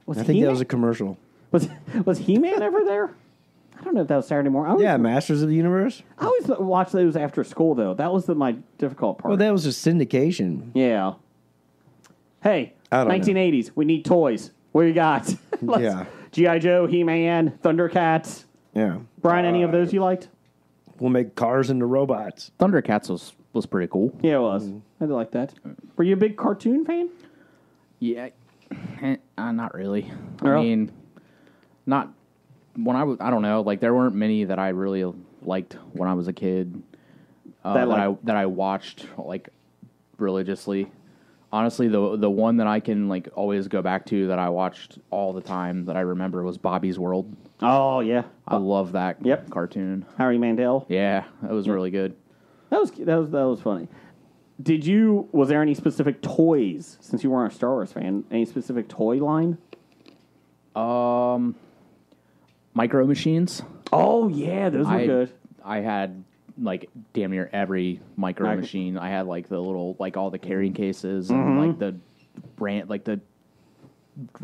C: Was
D: I think that was a commercial.
C: was was He Man ever there? I don't know if that was Saturday morning. Always,
D: Yeah, Masters of the Universe?
C: I always watch those after school though. That was the, my difficult part.
D: Well, that was just syndication.
C: yeah. Hey,
D: I don't know.
C: 1980s. We need toys. What do you got?
D: Yeah.
C: GI Joe, He Man, Thundercats.
D: Yeah.
C: Brian, any of those you liked?
D: We'll make cars into robots.
E: Thundercats was was pretty cool.
C: Yeah, it was.
D: Mm.
C: I did like that. Were you a big cartoon fan?
E: Yeah, eh, uh, not really. I mean, not when I was. I don't know. Like there weren't many that I really liked when I was a kid. Uh,
C: That,
E: that, I that I watched like religiously. Honestly, the the one that I can like always go back to that I watched all the time that I remember was Bobby's World.
C: Oh yeah,
E: I love that
C: Yep.
E: cartoon.
C: Howie Mandel.
E: Yeah, that was really good.
C: That was that was that was funny. Did you? Was there any specific toys? Since you weren't a Star Wars fan, any specific toy line?
E: Um, Micro Machines.
C: Oh yeah, those were
E: I
C: good.
E: I had like damn near every micro
C: I-
E: machine. I had like the little like all the carrying cases
C: Mm-hmm.
E: and like the brand like the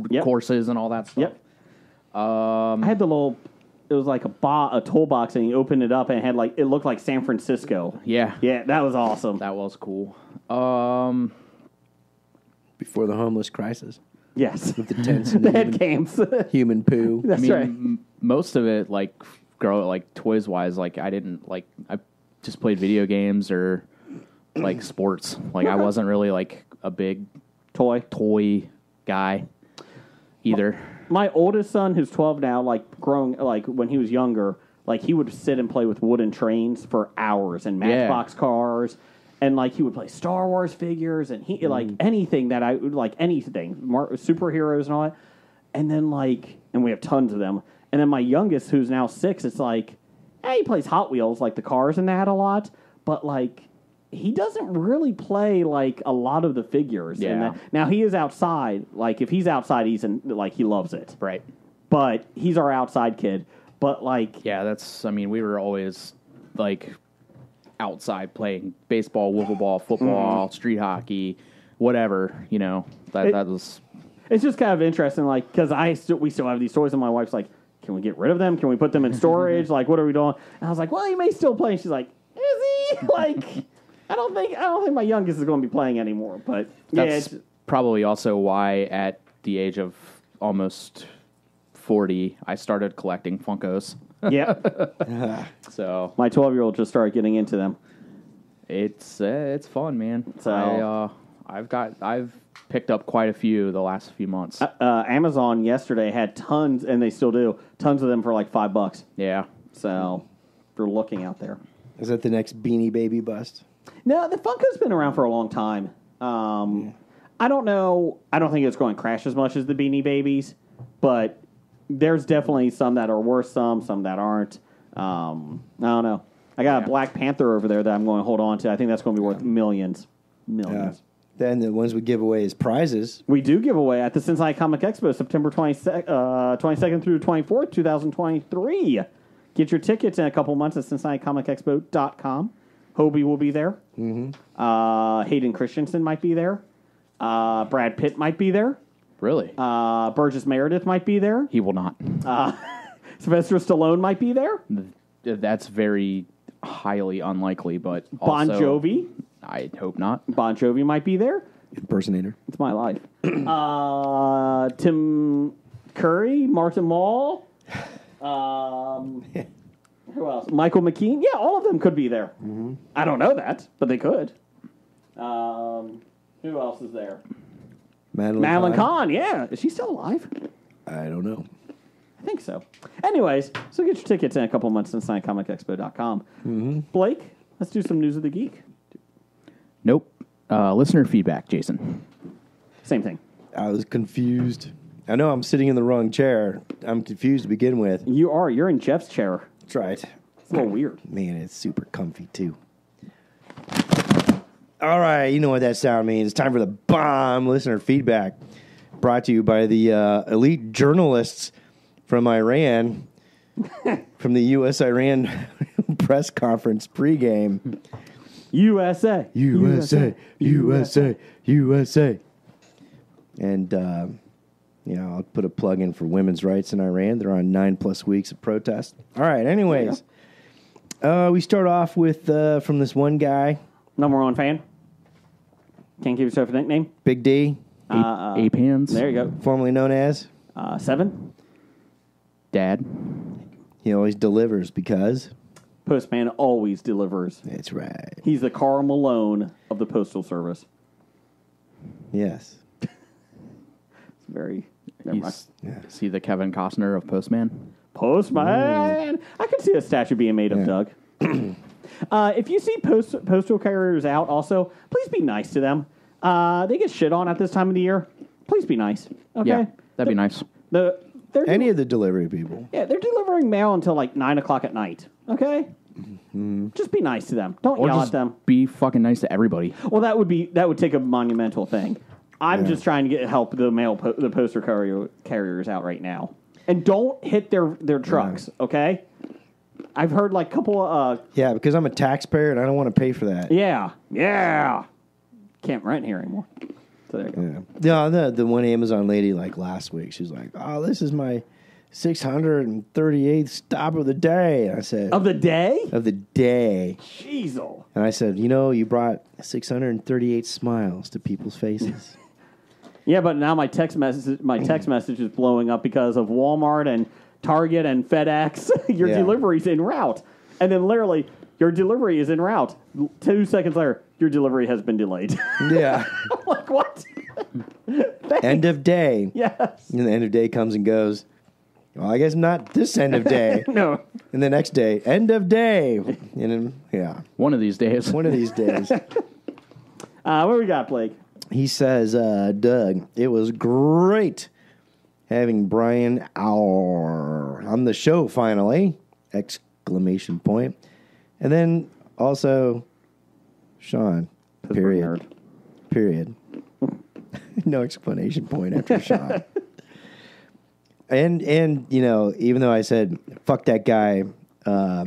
C: Yep.
E: courses and all that stuff.
C: Yep. Um, I had the little. It was like a bo- a toolbox, and you opened it up, and it had like it looked like San Francisco.
E: Yeah.
C: Yeah, that was awesome.
E: That was cool. Um,
D: Before the homeless crisis.
C: Yes,
D: The tents and
C: the
D: the
C: head
D: human,
C: camps.
D: human poo.
C: That's
E: I mean,
C: right.
E: m- most of it like grow like toys wise. Like I didn't like I just played video games or like sports. Like I wasn't really like a big
C: Toy.
E: toy guy either.
C: My oldest son, who's twelve now, like growing, like when he was younger, like he would sit and play with wooden trains for hours and
E: Yeah.
C: Matchbox cars, and like he would play Star Wars figures and he like anything that I like anything Mar- superheroes and all that, and then like and we have tons of them. And then my youngest, who's now six, it's like, eh, he plays Hot Wheels, like the cars and that a lot, but like he doesn't really play like a lot of the figures.
E: Yeah.
C: now he is outside. Like if he's outside, he's in like he loves it.
E: Right.
C: But he's our outside kid. But like
E: Yeah, that's. I mean, we were always like outside playing baseball, wiffle ball, football, mm-hmm. street hockey, whatever. You know, that
C: It-
E: that was.
C: it's just kind of interesting, like because I still we still have these toys, and my wife's like, "Can we get rid of them? Can we put them in storage? like, what are we doing?" And I was like, "Well, he may still play." And she's like, "Is he?" like, I don't think I don't think my youngest is going to be playing anymore. But yeah,
E: That's
C: it's,
E: probably also why at the age of almost forty, I started collecting Funkos.
C: Yeah.
E: So
C: my twelve year old just started getting into them.
E: it's uh, it's fun, man.
C: So-
E: I, uh, I've got I've picked up quite a few the last few months.
C: Uh, Amazon yesterday had tons, and they still do tons of them for like five bucks.
E: yeah.
C: So if you're looking out there.
D: Is that the next Beanie Baby bust?
C: No, the Funko's been around for a long time. Um, I don't know. I don't think it's going to crash as much as the Beanie Babies, but there's definitely some that are worth some, some that aren't. Um, I don't know. I got
E: Yeah.
C: a Black Panther over there that I'm going to hold on to. I think that's going to be worth millions, millions.
D: Then the ones we give away as prizes.
C: We do give away at the Cincinnati Comic Expo September 22nd, uh, 22nd through 24th, 2023. Get your tickets in a couple months at CincinnatiComicExpo.com. HOBI will be there. Mm-hmm. Uh, Hayden Christensen might be there. Uh, Brad Pitt might be there.
E: Really?
C: Uh, Burgess Meredith might be there.
E: he will not.
C: Sylvester Stallone might be there.
E: That's very highly unlikely, but
C: Bon
E: also-
C: Jovi.
E: I hope not.
C: Bon Jovi might be there.
D: Impersonator.
C: It's my life. uh, Tim Curry, Martin Mull. Um, who else? Michael McKean. Yeah, all of them could be there. I don't know that, but they could. Um, who else is there?
D: Madeline,
C: Madeline Kahn. Yeah, is she still alive?
D: I don't know.
C: I think so. Anyways, so get your tickets in a couple months on SignComicExpo.com. Mm-hmm. Blake, let's do some news of the geek.
E: Nope. Uh, listener feedback, Jason.
C: Same thing.
D: I was confused. I know I'm sitting in the wrong chair. I'm confused to begin with.
C: You are. You're in Jeff's chair.
D: That's right.
C: It's a little weird.
D: Man, it's super comfy too. All right, you know what that sound means. It's time for the bomb listener feedback. Brought to you by the uh, elite journalists from Iran, from the U.S. Iran press conference pregame.
C: USA.
D: USA, USA, USA. And, uh, you know, I'll put a plug in for women's rights in Iran. They're on nine plus weeks of protest. All right, anyways. Uh, we start off with uh, from this one guy,
C: Number one fan. Can't give yourself a nickname.
D: Big D,
C: Uh,
E: Ape hands.
C: there you go.
D: formerly known as.
C: Uh, seven.
E: Dad.
D: He always delivers because.
C: Postman always delivers.
D: That's right.
C: He's the Karl Malone of the Postal Service.
D: Yes.
C: It's very. Never mind.
E: He's, is the Kevin Costner of Postman?
C: Postman. I could see a statue being made of
D: Yeah.
C: Doug. Uh, if you see post, postal carriers out, also please be nice to them. Uh, they get shit on at this time of the year. Please be nice. Okay.
E: Yeah, that'd be nice.
C: The they're
D: Any of the delivery people.
C: yeah they're delivering mail until like nine o'clock at night. Okay. Just be nice to them. Don't
E: Or
C: yell
E: just
C: at them.
E: be fucking nice to everybody.
C: Well, that would be that would take a monumental thing. I'm just trying to get help the mail po- the poster carrier, carriers out right now, and don't hit their their trucks. Okay, I've heard like a couple. Uh,
D: Yeah, because I'm a taxpayer and I don't want to pay for that.
C: yeah, yeah, can't rent here anymore. So there you go.
D: Yeah. The the one Amazon lady like last week, she's like, "Oh, this is my 638th stop of the day." And I said,
C: Of the day,
D: "Of the day."
C: Jeezel.
D: And I said, "You know, you brought 638 smiles to people's faces."
C: Yeah, but now my text message my text message is blowing up because of Walmart and Target and FedEx. your
D: Yeah.
C: delivery's in route, and then literally your delivery is in route. Two seconds later, your delivery has been delayed.
D: yeah.
C: I'm like what?
D: end of day.
C: yes.
D: And the end of day comes and goes. Well, I guess not this end of day.
C: No.
D: and the next day, end of day. And then, yeah,
E: One of these days.
D: one of these days.
C: Uh, what we got, Blake?
D: He says, uh, Doug, it was great having Brian Our on the show finally! Exclamation point. And then also Sean. Period. Period. no explanation point after Sean. and and you know, even though I said fuck that guy, uh,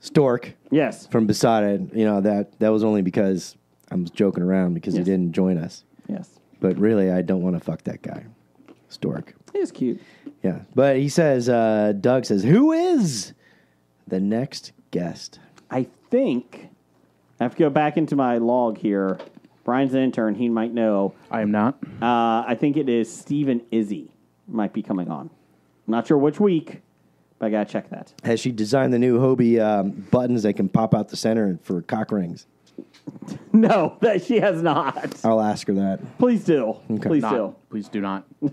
D: Stork
C: Yes.
D: from Besotted, you know that that was only because I was joking around because
C: Yes.
D: he didn't join us.
C: Yes.
D: But really, I don't want to fuck that guy, Stork.
C: He's cute.
D: Yeah, but he says, uh, Doug says, who is the next guest?
C: I think I have to go back into my log here. Brian's an intern. He might know.
E: I am not.
C: Uh, I think it is Stephen Izzy might be coming on. I'm not sure which week, but I gotta check that.
D: Has she designed the new HOBI um, buttons that can pop out the center for cock rings?
C: No, that she has not.
D: I'll ask her that.
C: Please do. Please
E: Not.
C: do.
E: Please do not.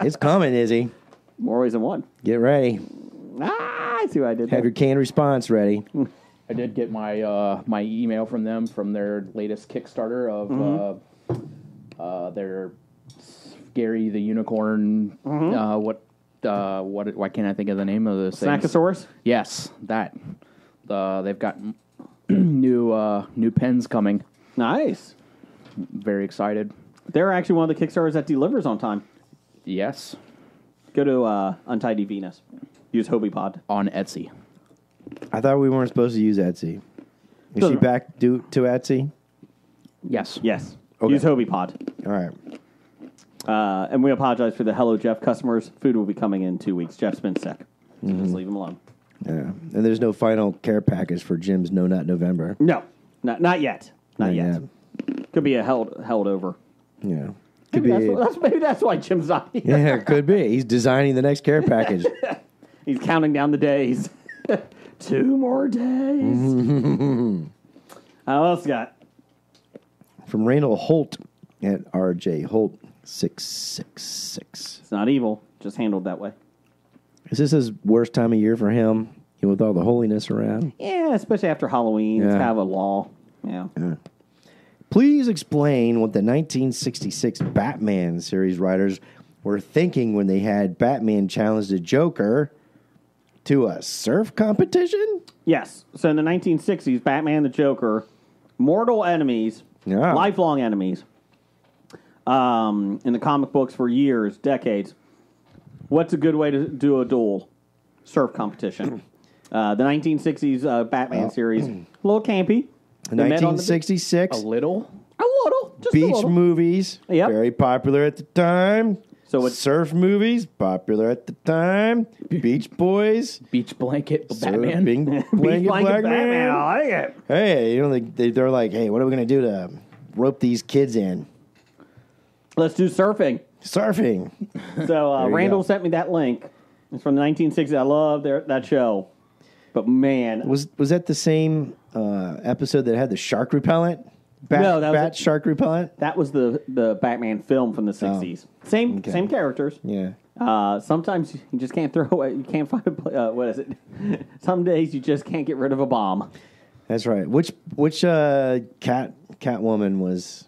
D: It's coming, Izzy.
C: More ways than one.
D: Get ready.
C: Ah, I see what I did
D: Have
C: there.
D: your canned response ready.
E: I did get my uh, my email from them from their latest Kickstarter of uh, uh, their Gary the Unicorn. Uh, what uh, what? Why can't I think of the name of this?
C: Snackosaurus?
E: Yes, that. Uh, they've got new uh, new pens coming.
C: Nice.
E: Very excited.
C: They're actually one of the Kickstarters that delivers on time.
E: Yes,
C: Go to uh, Untidy Venus. Use HOBI Pod.
E: on Etsy.
D: I thought we weren't supposed to use Etsy. Is she
C: Doesn't-
D: back to, to Etsy?
E: Yes.
C: Yes.
D: Okay.
C: Use HOBI Pod.
D: All right.
C: Uh, and we apologize for the Hello Jeff customers. Food will be coming in two weeks. Jeff's been sick. So Just leave him alone.
D: Yeah. And there's no final care package for Jim's No Not November.
C: No, not, not yet. Not,
D: Not
C: yet.
D: yet.
C: Could be a held held over.
D: Yeah. Could
C: Maybe
D: be.
C: that's, that's, maybe that's why Jim's not here.
D: yeah, it could be. He's designing the next care package.
C: He's counting down the days. Two more days. uh, what else got?
D: From Randall Holt at RJ Holt 666.
C: It's not evil, just handled that way.
D: Is this his worst time of year for him? You know, with all the holiness around?
C: Yeah, especially after Halloween. It's kind of a law. Yeah.
D: Please explain what the 1966 Batman series writers were thinking when they had Batman challenge the Joker to a surf competition?
C: Yes. So in the 1960s, Batman the Joker, mortal enemies,
D: Yeah.
C: lifelong enemies, um, in the comic books for years, decades. What's a good way to do a duel? Surf competition. Uh, the 1960s uh, Batman series, a little campy. They met on the be-
D: 1966
E: A little.
C: a little, just a
D: beach
C: little.
D: movies,
C: Yep.
D: very popular at the time.
C: So it's-
D: surf movies, popular at the time. Beach Boys,
E: Beach blanket
D: surf,
E: Batman.
D: Bing,
C: Beach
D: blanket
C: blanket
D: black
C: Batman.
D: man.
C: I like it.
D: Hey, you know they, they they're like, hey, what are we gonna do to rope these kids in?
C: Let's do surfing.
D: Surfing.
C: So uh,
D: There you
C: Randall
D: go.
C: sent me that link. It's from the 1960s. I love their, that show. But man,
D: Was was that the same uh, episode that had the shark repellent? Bat,
C: No, that was a-
D: shark repellent.
C: that was the the Batman film from the 60s. Same
D: Oh, okay.
C: same characters.
D: Yeah,
C: Uh, sometimes you just can't throw away. You can't find a. Uh, what is it? Some days you just can't get rid of a bomb.
D: That's right. Which which uh, cat Catwoman was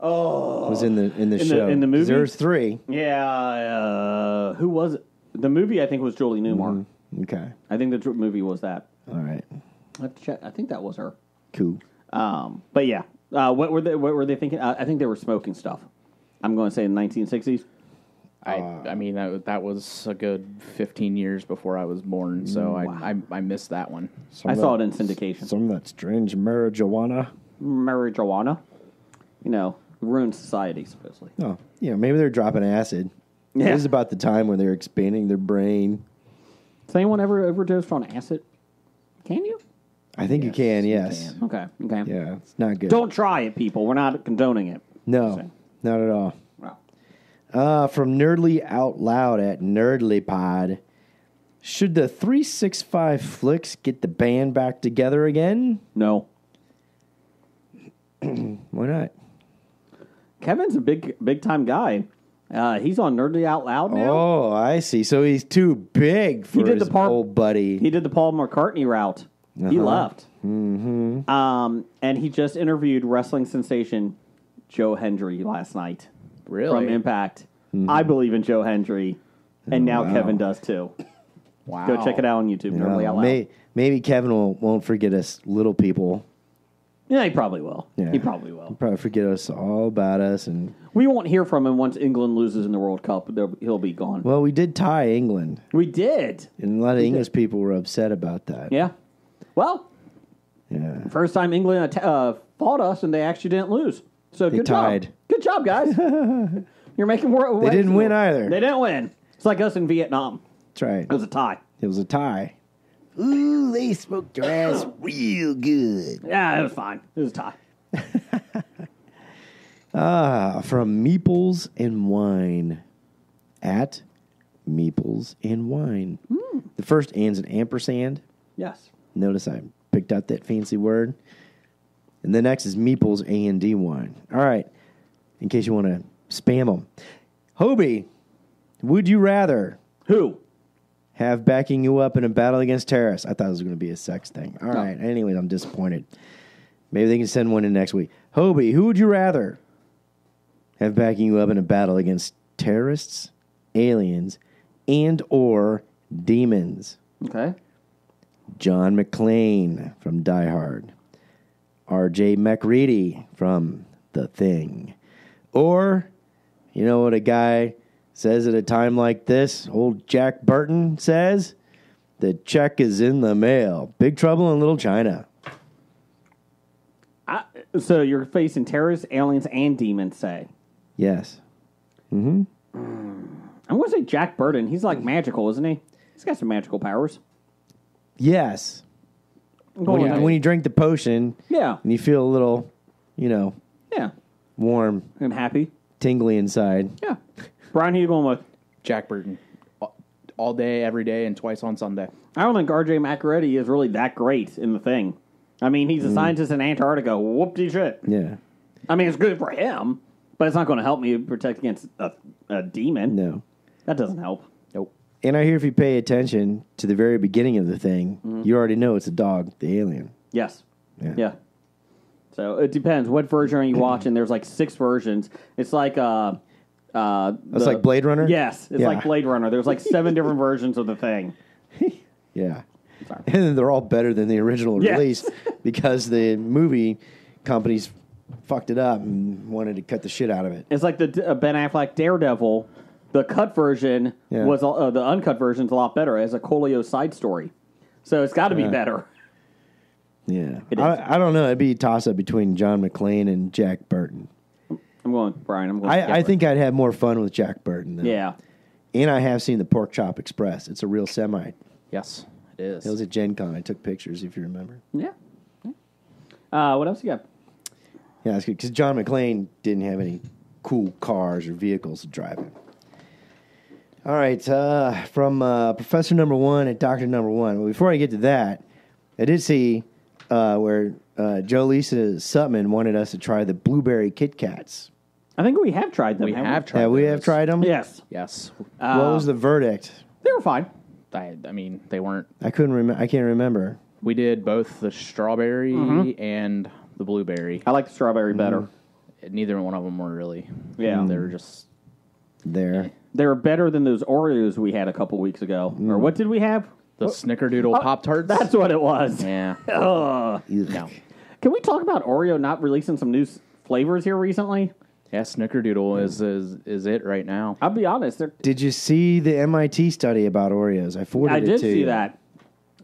C: Oh,
D: was in the in the
C: In the-
D: show?
C: in the movie?
D: There's three.
C: yeah. Uh, who was it? The movie I think was Julie Newmar.
D: Okay.
C: I think the movie was that.
D: All right.
C: I have to check. I think that was her.
D: Cool.
C: Um, but yeah, uh, what were they? What were they thinking? Uh, I think they were smoking stuff. I'm going to say in the 1960s.
E: I I mean that that was a good 15 years before I was born, so I, I I missed that one.
D: Some
C: I
D: of
C: saw it
D: that-
C: in syndication.
D: Some of that strange marijuana.
C: Marijuana, you know, ruined society supposedly.
D: Oh, you know, maybe they're dropping acid.
C: Yeah.
D: This is about the time when they're expanding their brain.
C: Has anyone ever overdosed on acid? Can you?
D: I think you can. Yes.
C: Okay. Okay.
D: Yeah, it's not good.
C: Don't try it, people. We're not condoning it.
D: No, not at all.
C: Wow.
D: Uh, from Nerdly Out Loud at Nerdly Pod. Should the 365 Flicks get the band back together again?
C: No.
D: Why not?
C: Kevin's a big, big time guy. Uh, he's on Nerdly Out Loud now.
D: Oh, I see. So he's too big for
C: did
D: his
C: the part-
D: old buddy.
C: He did the Paul McCartney route. He
D: Uh-huh.
C: left. Mm-hmm. Um, and he just interviewed wrestling sensation Joe Hendry last night
E: Really?
C: from Impact. I believe in Joe Hendry, and now
D: Oh, wow.
C: Kevin does too.
E: Wow.
C: Go check it out on YouTube. Nerdly Out Loud.
D: may, maybe Kevin will, won't forget us little people.
C: Yeah, he probably will.
D: Yeah.
C: He probably will.
D: Probably forget us all about us. And
C: We won't hear from him once England loses in the World Cup. They'll- He'll be gone.
D: well, we did tie England,
C: we did.
D: and a lot of English people were upset about that.
C: Yeah. Well,
D: Yeah.
C: first time England atta- uh, fought us and they actually didn't lose. So
D: They
C: good
D: tied.
C: job. Good job, guys. You're making more.
D: They didn't win either.
C: They didn't win. It's like us in Vietnam.
D: That's right.
C: It was a tie.
D: It was a tie. Ooh, they smoked your ass real good.
C: Yeah, it was fine. It was a tie.
D: Ah, from Meeples and Wine at Meeples and Wine. The first and's an ampersand.
C: Yes.
D: Notice I picked out that fancy word. And the next is Meeples A and D wine. All right, in case you want to spam them. HOBI, would you rather
C: Who?
D: have backing you up in a battle against terrorists? I thought it was going to be a sex thing. All right. Anyways, I'm disappointed. Maybe they can send one in next week. HOBI, who would you rather have backing you up in a battle against terrorists, aliens, and or demons?
C: Okay.
D: John McClane from Die Hard, R.J. MacReady from The Thing, or you know what a guy says at a time like this? Old Jack Burton says, "The check is in the mail." Big Trouble in Little China.
C: I, so you're facing terrorists, aliens, and demons. Say.
D: Yes,
C: I'm going to say Jack Burton. He's like magical, isn't he? He's got some magical powers.
D: Yes. When you, when you drink the potion
C: yeah.
D: and you feel a little, you know,
C: Yeah.
D: warm,
C: I'm happy.
D: tingly inside.
C: Yeah. Brian, who you going with?
E: Jack Burton. All- All day, every day, and twice on Sunday.
C: I don't think RJ MacReady is really that great in the thing. I mean, he's a mm. scientist in Antarctica. Whoop de shit.
D: Yeah.
C: I mean, it's good for him, but it's not going to help me protect against a, a demon.
D: No.
C: That doesn't help.
D: And I hear if you pay attention to the very beginning of the thing, you already know it's a dog, the alien.
C: Yes.
D: Yeah.
C: Yeah. So it depends. What version are you watching? There's like six versions. It's like uh, uh,
D: It's like Blade Runner?
C: Yes, it's
D: Yeah.
C: like Blade Runner. There's like seven different versions of the thing.
D: Yeah.
C: Sorry.
D: And they're all better than the original
C: Yes.
D: release because the movie companies fucked it up and wanted to cut the shit out of it.
C: It's like the uh, Ben Affleck Daredevil. The cut version
D: Yeah.
C: was uh, the uncut version's a lot better as a Colio side story. So it's got to be better.
D: Yeah.
C: It is.
D: I, I don't know. It'd be a toss up between John McClane and Jack Burton.
C: I'm going, Brian. I'm going.
D: I, I think I'd have more fun with Jack Burton. Though.
C: Yeah.
D: And I have seen the Pork Chop Express. It's a real semi.
E: Yes, it is.
D: It was at Gen Con. I took pictures, if you remember.
C: Yeah. Uh, what else you got?
D: Yeah, it's good because John McClane didn't have any cool cars or vehicles to drive in. All right, uh, from uh, Professor Number One and Doctor Number One. Well, before I get to that, I did see uh, where uh, Joe Lisa Sutman wanted us to try the blueberry Kit Kats.
C: I think we have tried them.
E: We
C: haven't
E: have tried.
D: Yeah, we have tried them.
C: Yes,
E: Yes,
C: Uh,
D: what was the verdict?
C: they were fine.
E: I, I mean they weren't.
D: I couldn't remember. I can't remember.
E: We did both the strawberry
C: Mm-hmm.
E: and the blueberry.
C: I like the strawberry better.
E: Neither one of them were really.
C: Yeah.
E: they were just.
D: There.
C: They were better than those Oreos we had a couple weeks ago. Or what did we have?
E: The Snickerdoodle oh, Pop Tarts.
C: That's what it was.
E: yeah.
C: Ugh.
E: No.
C: Can we talk about Oreo not releasing some new s- flavors here recently?
E: Yeah, Snickerdoodle is is is it right now.
C: I'll be honest. they're-
D: Did you see the MIT study about Oreos? I forwarded
C: I
D: it
C: did see
D: you.
C: that.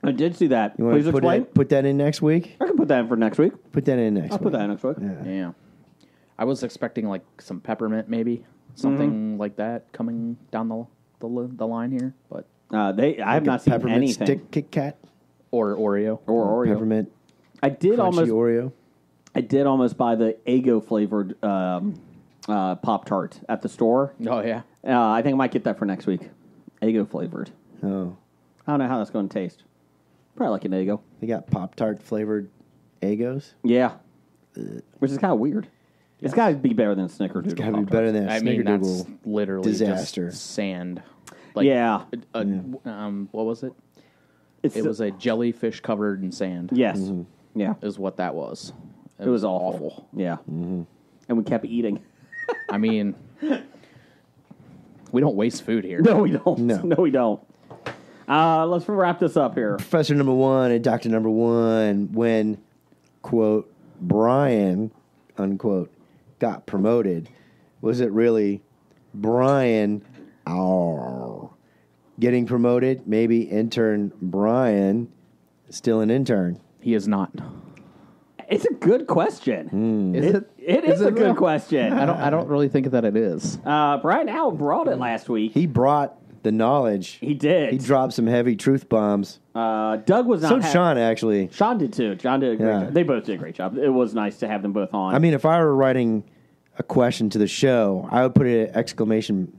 C: I did see that.
D: You want
C: Please
D: to put
C: explain.
D: it, put that in next week?
C: I can put that in for next week.
D: Put that in next
C: I'll
D: week.
C: put that in next week.
E: Yeah. I was expecting like some peppermint, maybe something
C: Mm-hmm.
E: like that coming down the the, the line here, but
C: Uh, they, I have not seen
D: peppermint
C: anything.
D: stick Kit Kat
E: or Oreo.
C: or Oreo.
D: peppermint
C: I did almost.
D: Oreo.
C: I did almost buy the Eggo flavored um, uh, Pop Tart at the store.
E: Oh yeah.
C: Uh, I think I might get that for next week. Eggo flavored.
D: Oh,
C: I don't know how that's going to taste. Probably like an Eggo.
D: they got Pop Tart flavored Eggos.
C: Yeah. Which is kind of weird. It's got to be better than Snickerdoodle.
D: It's got to be
C: Pop-Tarts.
D: better than a
E: I mean that's
D: Snickerdoodle.
E: literally
D: disaster.
E: just sand. Like,
C: Yeah.
E: a- um, what was it?
C: It's
E: It was a jellyfish covered in sand.
C: Yes.
D: Mm-hmm.
C: Yeah.
E: is what that was.
C: It was awful. Yeah.
D: Mm-hmm.
C: And we kept eating.
E: I mean, we don't waste food here.
C: No, we don't.
D: No.
C: No, we don't. Uh, let's wrap this up here.
D: Professor number one and Doctor number one, when quote Brian unquote got promoted, was it really Brian oh, getting promoted? Maybe intern Brian still an intern.
E: He is not.
C: It's a good question.
E: Is it?
C: It is, a
E: it
C: good
E: though?
C: question.
E: I don't. I don't really think that it is.
C: Uh, Brian Al brought it last week.
D: He brought the knowledge.
C: He did.
D: He dropped some heavy truth bombs.
C: Uh, Doug was not.
D: So did
C: ha-
D: Sean actually.
C: Sean did too. John did a great
D: Yeah.
C: job. They both did a great job. It was nice to have them both on.
D: I mean, if I were writing a question to the show, I would put an exclamation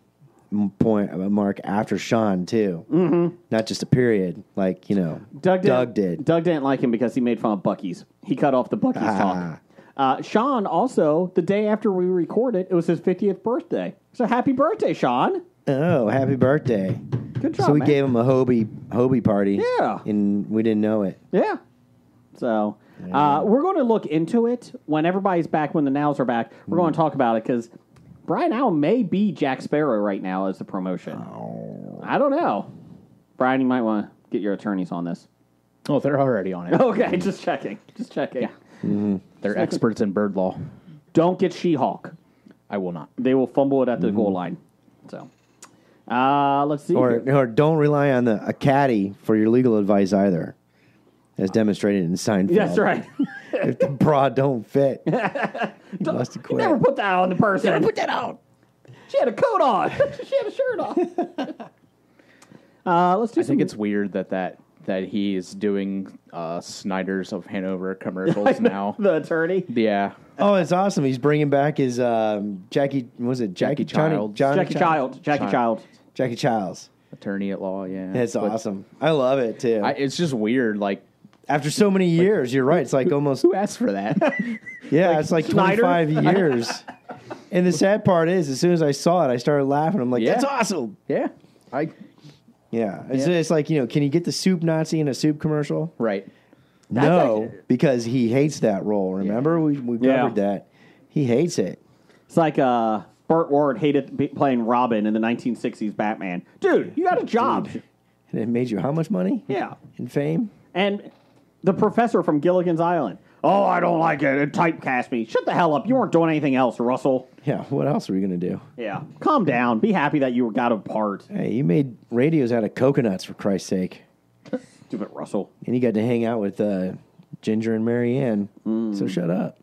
D: point a mark after Sean too, mm-hmm. not just a period, like you know
C: Doug,
D: Doug did.
C: Doug didn't like him because he made fun of Bucky's. He cut off the Bucky's
D: Ah.
C: talk. Uh, Sean also, the day after we recorded, it was his 50th birthday. So happy birthday, Sean.
D: Oh, happy birthday!
C: Good job.
D: so we
C: man.
D: gave him a HOBI HOBI party.
C: Yeah.
D: and we didn't know it.
C: Yeah. So uh, we're going to look into it when everybody's back, when the nows are back. We're going to mm. talk about it because Brian Owl may be Jack Sparrow right now as the promotion. Oh. I don't know. Brian, you might want to get your attorneys on this.
E: Oh, they're already on it.
C: Okay, just checking. Just checking. Mm-hmm.
E: They're experts in bird law.
C: Don't get She Hulk.
E: I will not.
C: They will fumble it at the mm-hmm. goal line. So, uh, let's see.
D: Or,
C: here.
D: or don't rely on the a caddy for your legal advice either, as demonstrated in Seinfeld.
C: That's right.
D: if the bra don't fit, you must have quit.
C: Never put that on the person. Never put that on. She had a coat on. she had a shirt on. uh, let's do
E: I
C: some.
E: think it's weird that that that he's doing uh, Snyder's of Hanover commercials now.
C: the attorney.
E: Yeah,
D: Oh, it's awesome! He's bringing back his um, Jackie. Was it Jackie,
E: Jackie
D: Johnny- Johnny
C: Jackie Chiles. Jackie Chiles.
D: Jackie Chiles.
E: attorney at law. Yeah,
D: It's
E: But
D: awesome. I love it too.
E: I, it's just weird. Like,
D: After so many years, you're right. It's like almost
E: who asked for that?
D: yeah. it's like
C: Snyder?
D: 25 years. And the sad part is, as soon as I saw it, I started laughing. I'm like,
E: Yeah.
D: "That's awesome!"
E: yeah, I
D: Yeah, it's,
E: Yeah.
D: it's like you know, can you get the soup Nazi in a soup commercial?
E: right.
D: no,
C: actually-
D: because he hates that role. Remember, we we
C: Yeah.
D: covered that. He hates it.
C: It's like uh, Burt Ward hated playing Robin in the 1960s Batman. Dude, you got a job.
D: And it made you how much money?
C: Yeah.
D: And fame?
C: And the professor from Gilligan's Island. Oh, I don't like it. It typecast me. Shut the hell up. You weren't doing anything else, Russell.
D: Yeah. What else are we gonna do?
C: Yeah. Calm down. Be happy that you got a part.
D: Hey, you made radios out of coconuts for Christ's sake,
C: Stupid Russell.
D: and you got to hang out with uh, Ginger and Mary Ann.
C: Mm.
D: So shut up.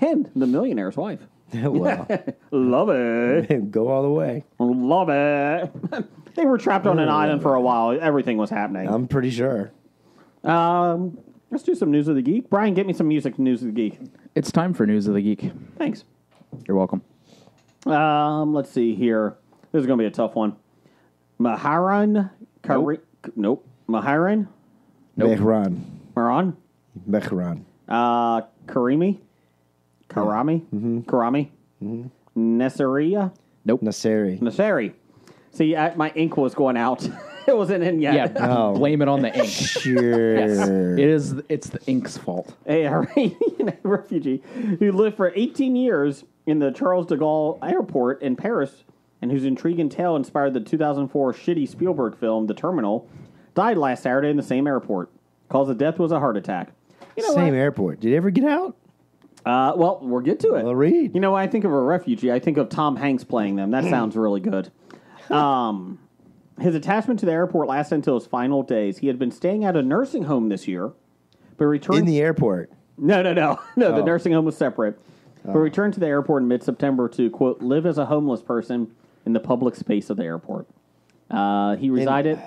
C: And the millionaire's wife.
D: well,
C: Love it.
D: go all the way.
C: Love it. they were trapped on an island for a while. Everything was happening.
D: I'm pretty sure.
C: Um, let's do some news of the geek. Brian, get me some music. News of the geek.
E: It's time for news of the geek.
C: Thanks.
E: You're welcome.
C: Um, let's see here. This is going to be a tough one. Maharan Kari- Nope. Maharan
E: Nope.
D: Behran.
C: Maran
D: Behran.
C: uh, Karimi Karami mm-hmm. Mm-hmm. Karami mm-hmm. Nasseria?
D: Naseri.
C: Nasseri. See, I, my ink was going out. it wasn't in yet.
E: Yeah,
D: Oh.
E: blame it on the ink.
D: Sure.
E: Yes, it is. It's the ink's fault.
C: a Iranian refugee who lived for 18 years in the Charles de Gaulle airport in Paris and whose intriguing tale inspired the 2004 shitty Spielberg film, The Terminal, died last Saturday in the same airport. Cause of death was a heart attack. You know
D: Same
C: what?
D: airport. Did he ever get out?
C: Uh, well, we'll get to it.
D: Well, read.
C: You know, when I think of a refugee, I think of Tom Hanks playing them. That sounds really good. Um, his attachment to the airport lasted until his final days. He had been staying at a nursing home this year, but returned
D: In the airport.
C: No, no, no, no. The
D: Oh.
C: nursing home was separate. But returned to the airport in mid-September to quote live as a homeless person in the public space of the airport. Uh, he resided.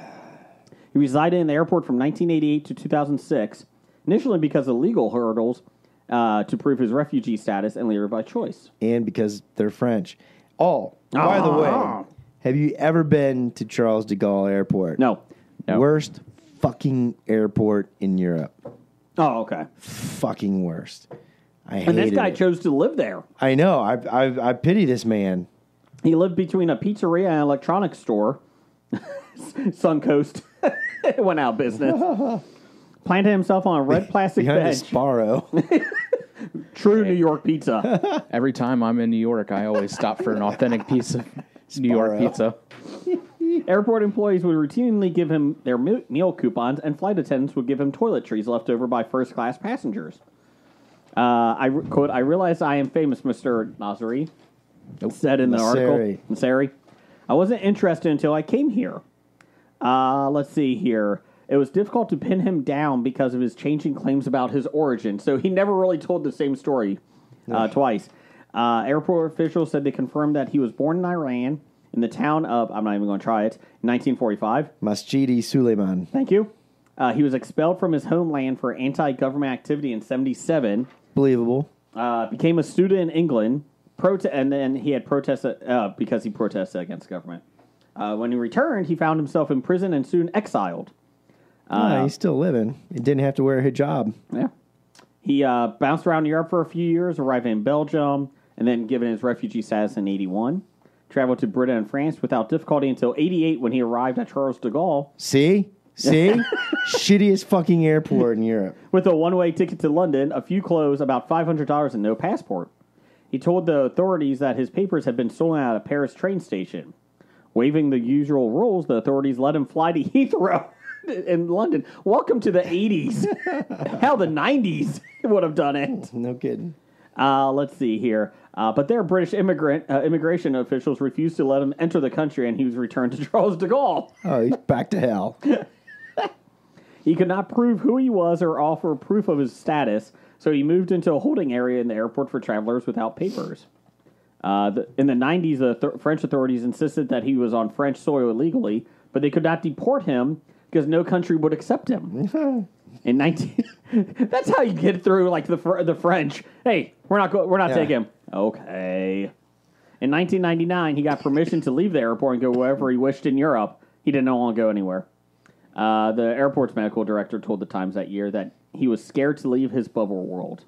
C: he resided in the airport from 1988 to 2006, initially because of legal hurdles uh, to prove his refugee status, and later by choice.
D: And because they're French. Oh, by the
C: Ah.
D: way, have you ever been to Charles de Gaulle Airport?
C: No.
E: No.
D: Worst fucking airport in Europe.
C: Oh, okay.
D: Fucking worst. I hate it.
C: And this guy
D: it.
C: chose to live there.
D: I know. I, I I pity this man.
C: He lived between a pizzeria and electronics store. Suncoast went out of business. Planted himself on a red plastic
D: Behind a
C: bench.
D: Sbarro.
C: True New York pizza.
E: Every time I'm in New York, I always stop for an authentic piece of New York
D: Sbarro.
E: pizza.
C: Airport employees would routinely give him their me- meal coupons, and flight attendants would give him toiletries left over by first class passengers. Uh, I re- quote: "I realize I am famous, Mister Nasri," said in the article.
D: Nasseri.
C: Nasseri. I wasn't interested until I came here. Uh, let's see here. It was difficult to pin him down because of his changing claims about his origin, so he never really told the same story uh, twice. Uh, airport officials said they confirmed that he was born in Iran in the town of, I'm not even going to try it, 1945.
D: Masjidi Suleiman.
C: Thank you. Uh, he was expelled from his homeland for anti government activity in 77,
D: Believable.
C: uh, became a student in England, prote- and then he had protested uh, because he protested against government. Uh, when he returned, he found himself in prison and soon exiled.
D: Ah, he's still living. He didn't have to wear a hijab.
C: Yeah. He uh, bounced around Europe for a few years, arriving in Belgium, and then given his refugee status in 81. Traveled to Britain and France without difficulty until 88 when he arrived at Charles de Gaulle
D: See? See? Shittiest fucking airport in Europe.
C: with a one way ticket to London, a few clothes, about $500, and no passport. He told the authorities that his papers had been stolen at a Paris train station. Waiving the usual rules, the authorities let him fly to Heathrow in London. Welcome to the 80s. Hell, the 90s would have done it.
D: No kidding.
C: Uh, let's see here. Uh, but their British immigrant uh, immigration officials refused to let him enter the country, and he was returned to Charles de Gaulle.
D: Oh, he's back to hell.
C: He could not prove who he was or offer proof of his status, so he moved into a holding area in the airport for travelers without papers. Uh, the, in the 90s, the th- French authorities insisted that he was on French soil illegally, but they could not deport him because no country would accept him. in 19, that's how you get through like the Fr- the French. Hey, we're not go- we're not
D: Yeah.
C: taking him. Okay. In 1999, he got permission to leave the airport and go wherever he wished in Europe. He didn't want to go anywhere. Uh, the airport's medical director told the Times that year that he was scared to leave his bubble world.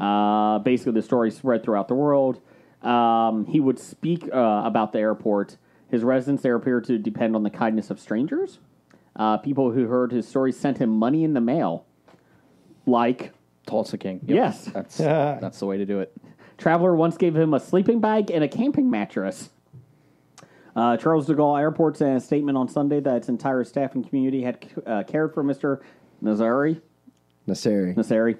C: Uh, basically, the story spread throughout the world. Um, he would speak uh, about the airport. His residents there appeared to depend on the kindness of strangers. Uh, people who heard his story sent him money in the mail. Like,
E: Tulsa King. Yep.
C: Yes.
E: That's that's the way to do it.
C: Traveler once gave him a sleeping bag and a camping mattress. Uh, Charles de Gaulle Airport sent a statement on Sunday that its entire staff and community had uh, cared for Mr. Nazari,
D: Nasseri.
C: Nasseri,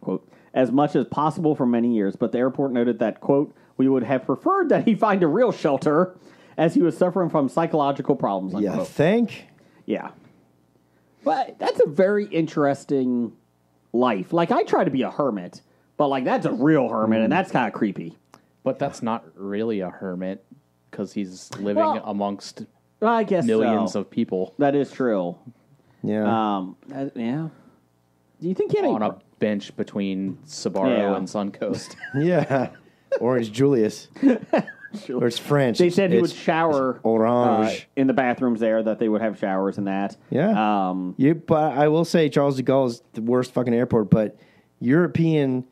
C: quote, as much as possible for many years, but the airport noted that, quote, we would have preferred that he find a real shelter as he was suffering from psychological problems,
D: You
C: unquote.
D: think?
C: Yeah. But that's a very interesting life. Like, I try to be a hermit, but, like, that's a real hermit, and that's kind of creepy.
E: But that's not really a hermit because he's living
C: Well,
E: amongst
C: I guess
E: millions
C: so.
E: of people
C: That is true.
D: Yeah.
C: Um, uh, yeah. Do you think he had
E: on
C: any...
E: a bench between Sbarro
C: Yeah.
E: and Suncoast.
D: yeah. Orange Julius. Or it's French.
C: They said he would
D: It's
C: shower
D: Orange.
C: uh, in the bathrooms there. That they would have showers and that.
D: Yeah.
C: Um,
D: You, but I will say Charles de Gaulle is the worst fucking airport. But European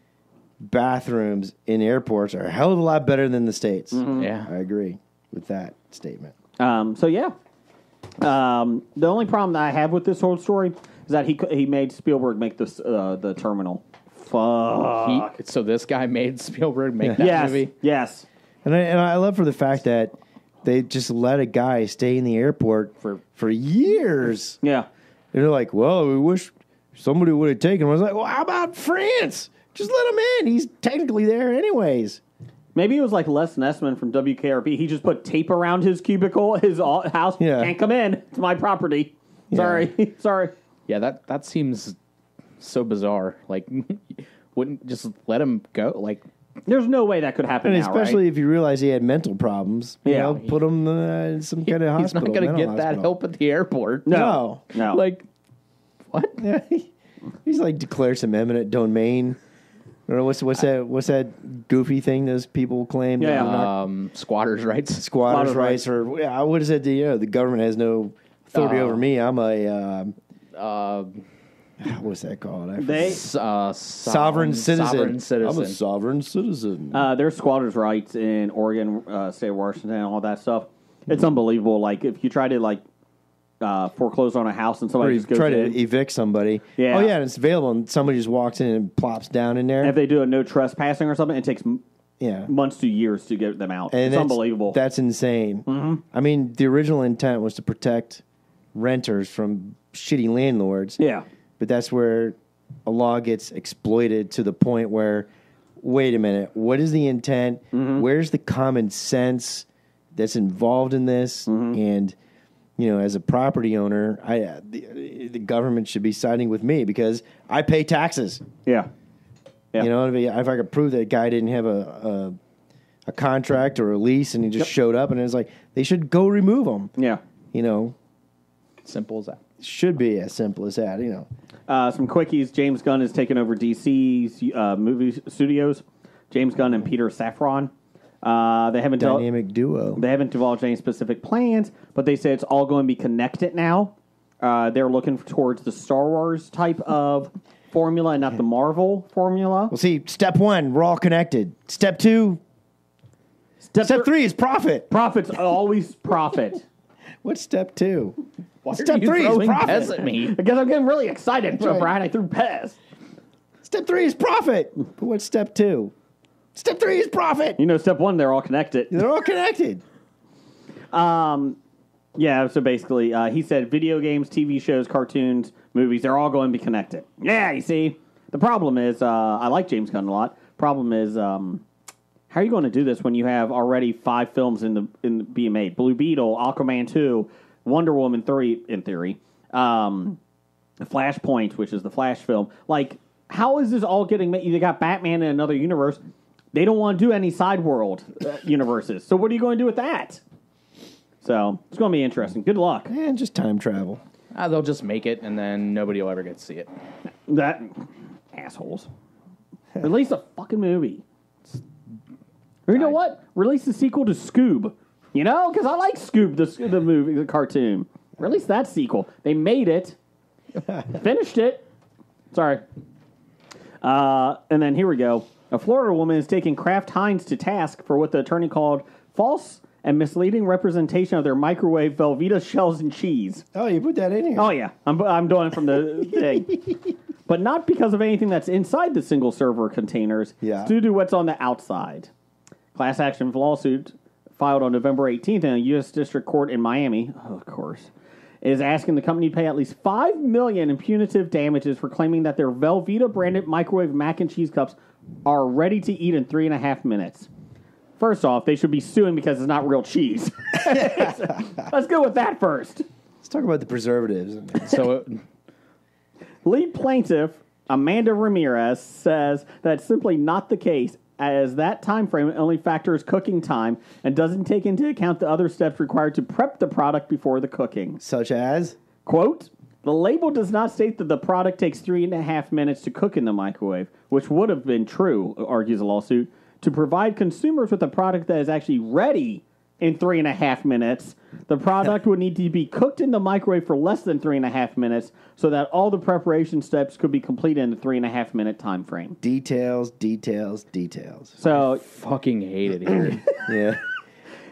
D: bathrooms in airports are a hell of a lot better than the states.
E: Yeah.
D: I agree with that statement.
C: Um, so yeah, um, the only problem that I have with this whole story is that he he made Spielberg make this uh, the terminal. Fuck.
E: He, so this guy made Spielberg make that
C: yes.
E: movie.
C: Yes.
D: And I, and I love for the fact that they just let a guy stay in the airport for for years.
C: Yeah.
D: And they're like, well, we wish somebody would have taken him. I was like, well, how about France? Just let him in. He's technically there anyways.
C: Maybe it was like Les Nessman from WKRP. He just put tape around his cubicle, his house.
D: Yeah.
C: Can't come in. It's my property. Sorry. Sorry.
E: Yeah, that that seems so bizarre. Like, wouldn't just let him go? Like,
C: There's no way that could happen
D: And
C: now,
D: especially
C: right?
D: if you realize he had mental problems, you
C: Yeah.
D: know, put him uh, in some kind of
E: he's
D: hospital.
E: not going to
D: mental
E: get that help at the airport.
C: No. No.
E: Like, what?
D: Yeah, he's like declared some eminent domain. Or what's what's that what's that goofy thing those people claim? that
C: Yeah.
E: Um, squatters' rights.
D: squatters'
C: squatters'
D: rights, or yeah, what is it? You know, the government has no authority
E: Uh,
D: over me. I'm a um,
E: Uh,
D: what's that called? I
C: They
E: uh,
D: sovereign citizen.
E: Sovereign citizen.
D: I'm a sovereign citizen.
C: Uh, there's squatters' rights in Oregon, uh, state of Washington, all that stuff. It's unbelievable. Like if you try to like uh, foreclose on a house and
D: or
C: somebody
D: you
C: just goes
D: try
C: in,
D: to evict somebody.
C: Yeah.
D: Oh yeah, and it's available, and somebody just walks in and plops down in there.
C: if they do a no trespassing or something, it takes m-
D: yeah,
C: months to years to get them out.
D: and
C: it's
D: that's-
C: unbelievable.
D: That's insane. Mm-hmm. I mean, the original intent was to protect renters from shitty landlords.
C: yeah,
D: but that's where a law gets exploited to the point where, wait a minute, what is the intent?
C: Mm-hmm.
D: Where's the common sense that's involved in this?
C: Mm-hmm.
D: And you know, as a property owner, I uh, the, the government should be siding with me because I pay taxes.
C: yeah, Yeah.
D: You know, if, he- if I could prove that a guy didn't have a, a a contract or a lease and he just
C: Yep.
D: showed up and it's like they should go remove him.
C: yeah.
D: You know,
E: Simple as that.
D: Should be as simple as that. You know,
C: Uh, some quickies. James Gunn has taken over DC's uh, movie studios. James Gunn and Peter Safran. Uh, they haven't dealt-
D: dynamic duo.
C: They haven't divulged any specific plans, but they say it's all going to be connected now. Uh, they're looking towards the Star Wars type of formula and not the Marvel formula.
D: Well, see, step one, we're all connected. Step two, step
C: thir-
D: three is profit.
C: profits always profit.
D: What's step two?
E: Why
D: Step three is profit.
E: At me?
C: Guess I'm getting really excited,
D: right.
C: Brian. I threw Pez.
D: Step three is profit. But what's step two? Step three is profit.
C: You know, step one, they're all connected.
D: They're all connected.
C: um, Yeah, so basically, uh, he said video games, TV shows, cartoons, movies, they're all going to be connected. Yeah, you see? The problem is, uh, I like James Gunn a lot. Problem is, um, how are you going to do this when you have already five films in the in the, being made? Blue Beetle, Aquaman 2, Wonder Woman 3, in theory, um, Flashpoint, which is the Flash film. Like, how is this all getting made? You got Batman in another universe. They don't want to do any side world uh, universes. So, what are you going to do with that? So, it's going to be interesting. Good luck.
D: And just time travel.
E: Ah, they'll just make it, and then nobody will ever get to see it.
C: That assholes. Release a fucking movie. Or you know what? Release the sequel to Scoob. You know, because I like Scoob the the movie, the cartoon. Release that sequel. They made it, finished it. Sorry. Uh, and then here we go. A Florida woman is taking Kraft Heinz to task for what the attorney called false and misleading representation of their microwave Velveeta shells and cheese.
D: Oh, you put that in here.
C: Oh yeah, I'm I'm doing it from the thing, but not because of anything that's inside the single server containers.
D: Yeah.
C: It's due to what's on the outside. Class action lawsuit filed on November 18th in a U.S. District Court in Miami, oh, of course, is asking the company to pay at least five million in punitive damages for claiming that their Velveeta branded microwave mac and cheese cups are ready to eat in three and a half minutes. First off, they should be suing because it's not real cheese. Let's go with that first.
D: Let's talk about the preservatives.
E: So, it,
C: Lead plaintiff Amanda Ramirez says that's simply not the case, as that time frame only factors cooking time and doesn't take into account the other steps required to prep the product before the cooking.
D: Such as
C: Quote, the label does not state that the product takes three and a half minutes to cook in the microwave, which would have been true, argues the lawsuit, to provide consumers with a product that is actually ready in three and a half minutes. The product would need to be cooked in the microwave for less than three and a half minutes so that all the preparation steps could be completed in the three and a half minute time frame.
D: Details, details, details.
C: So
E: Fucking hate it here.
D: Yeah.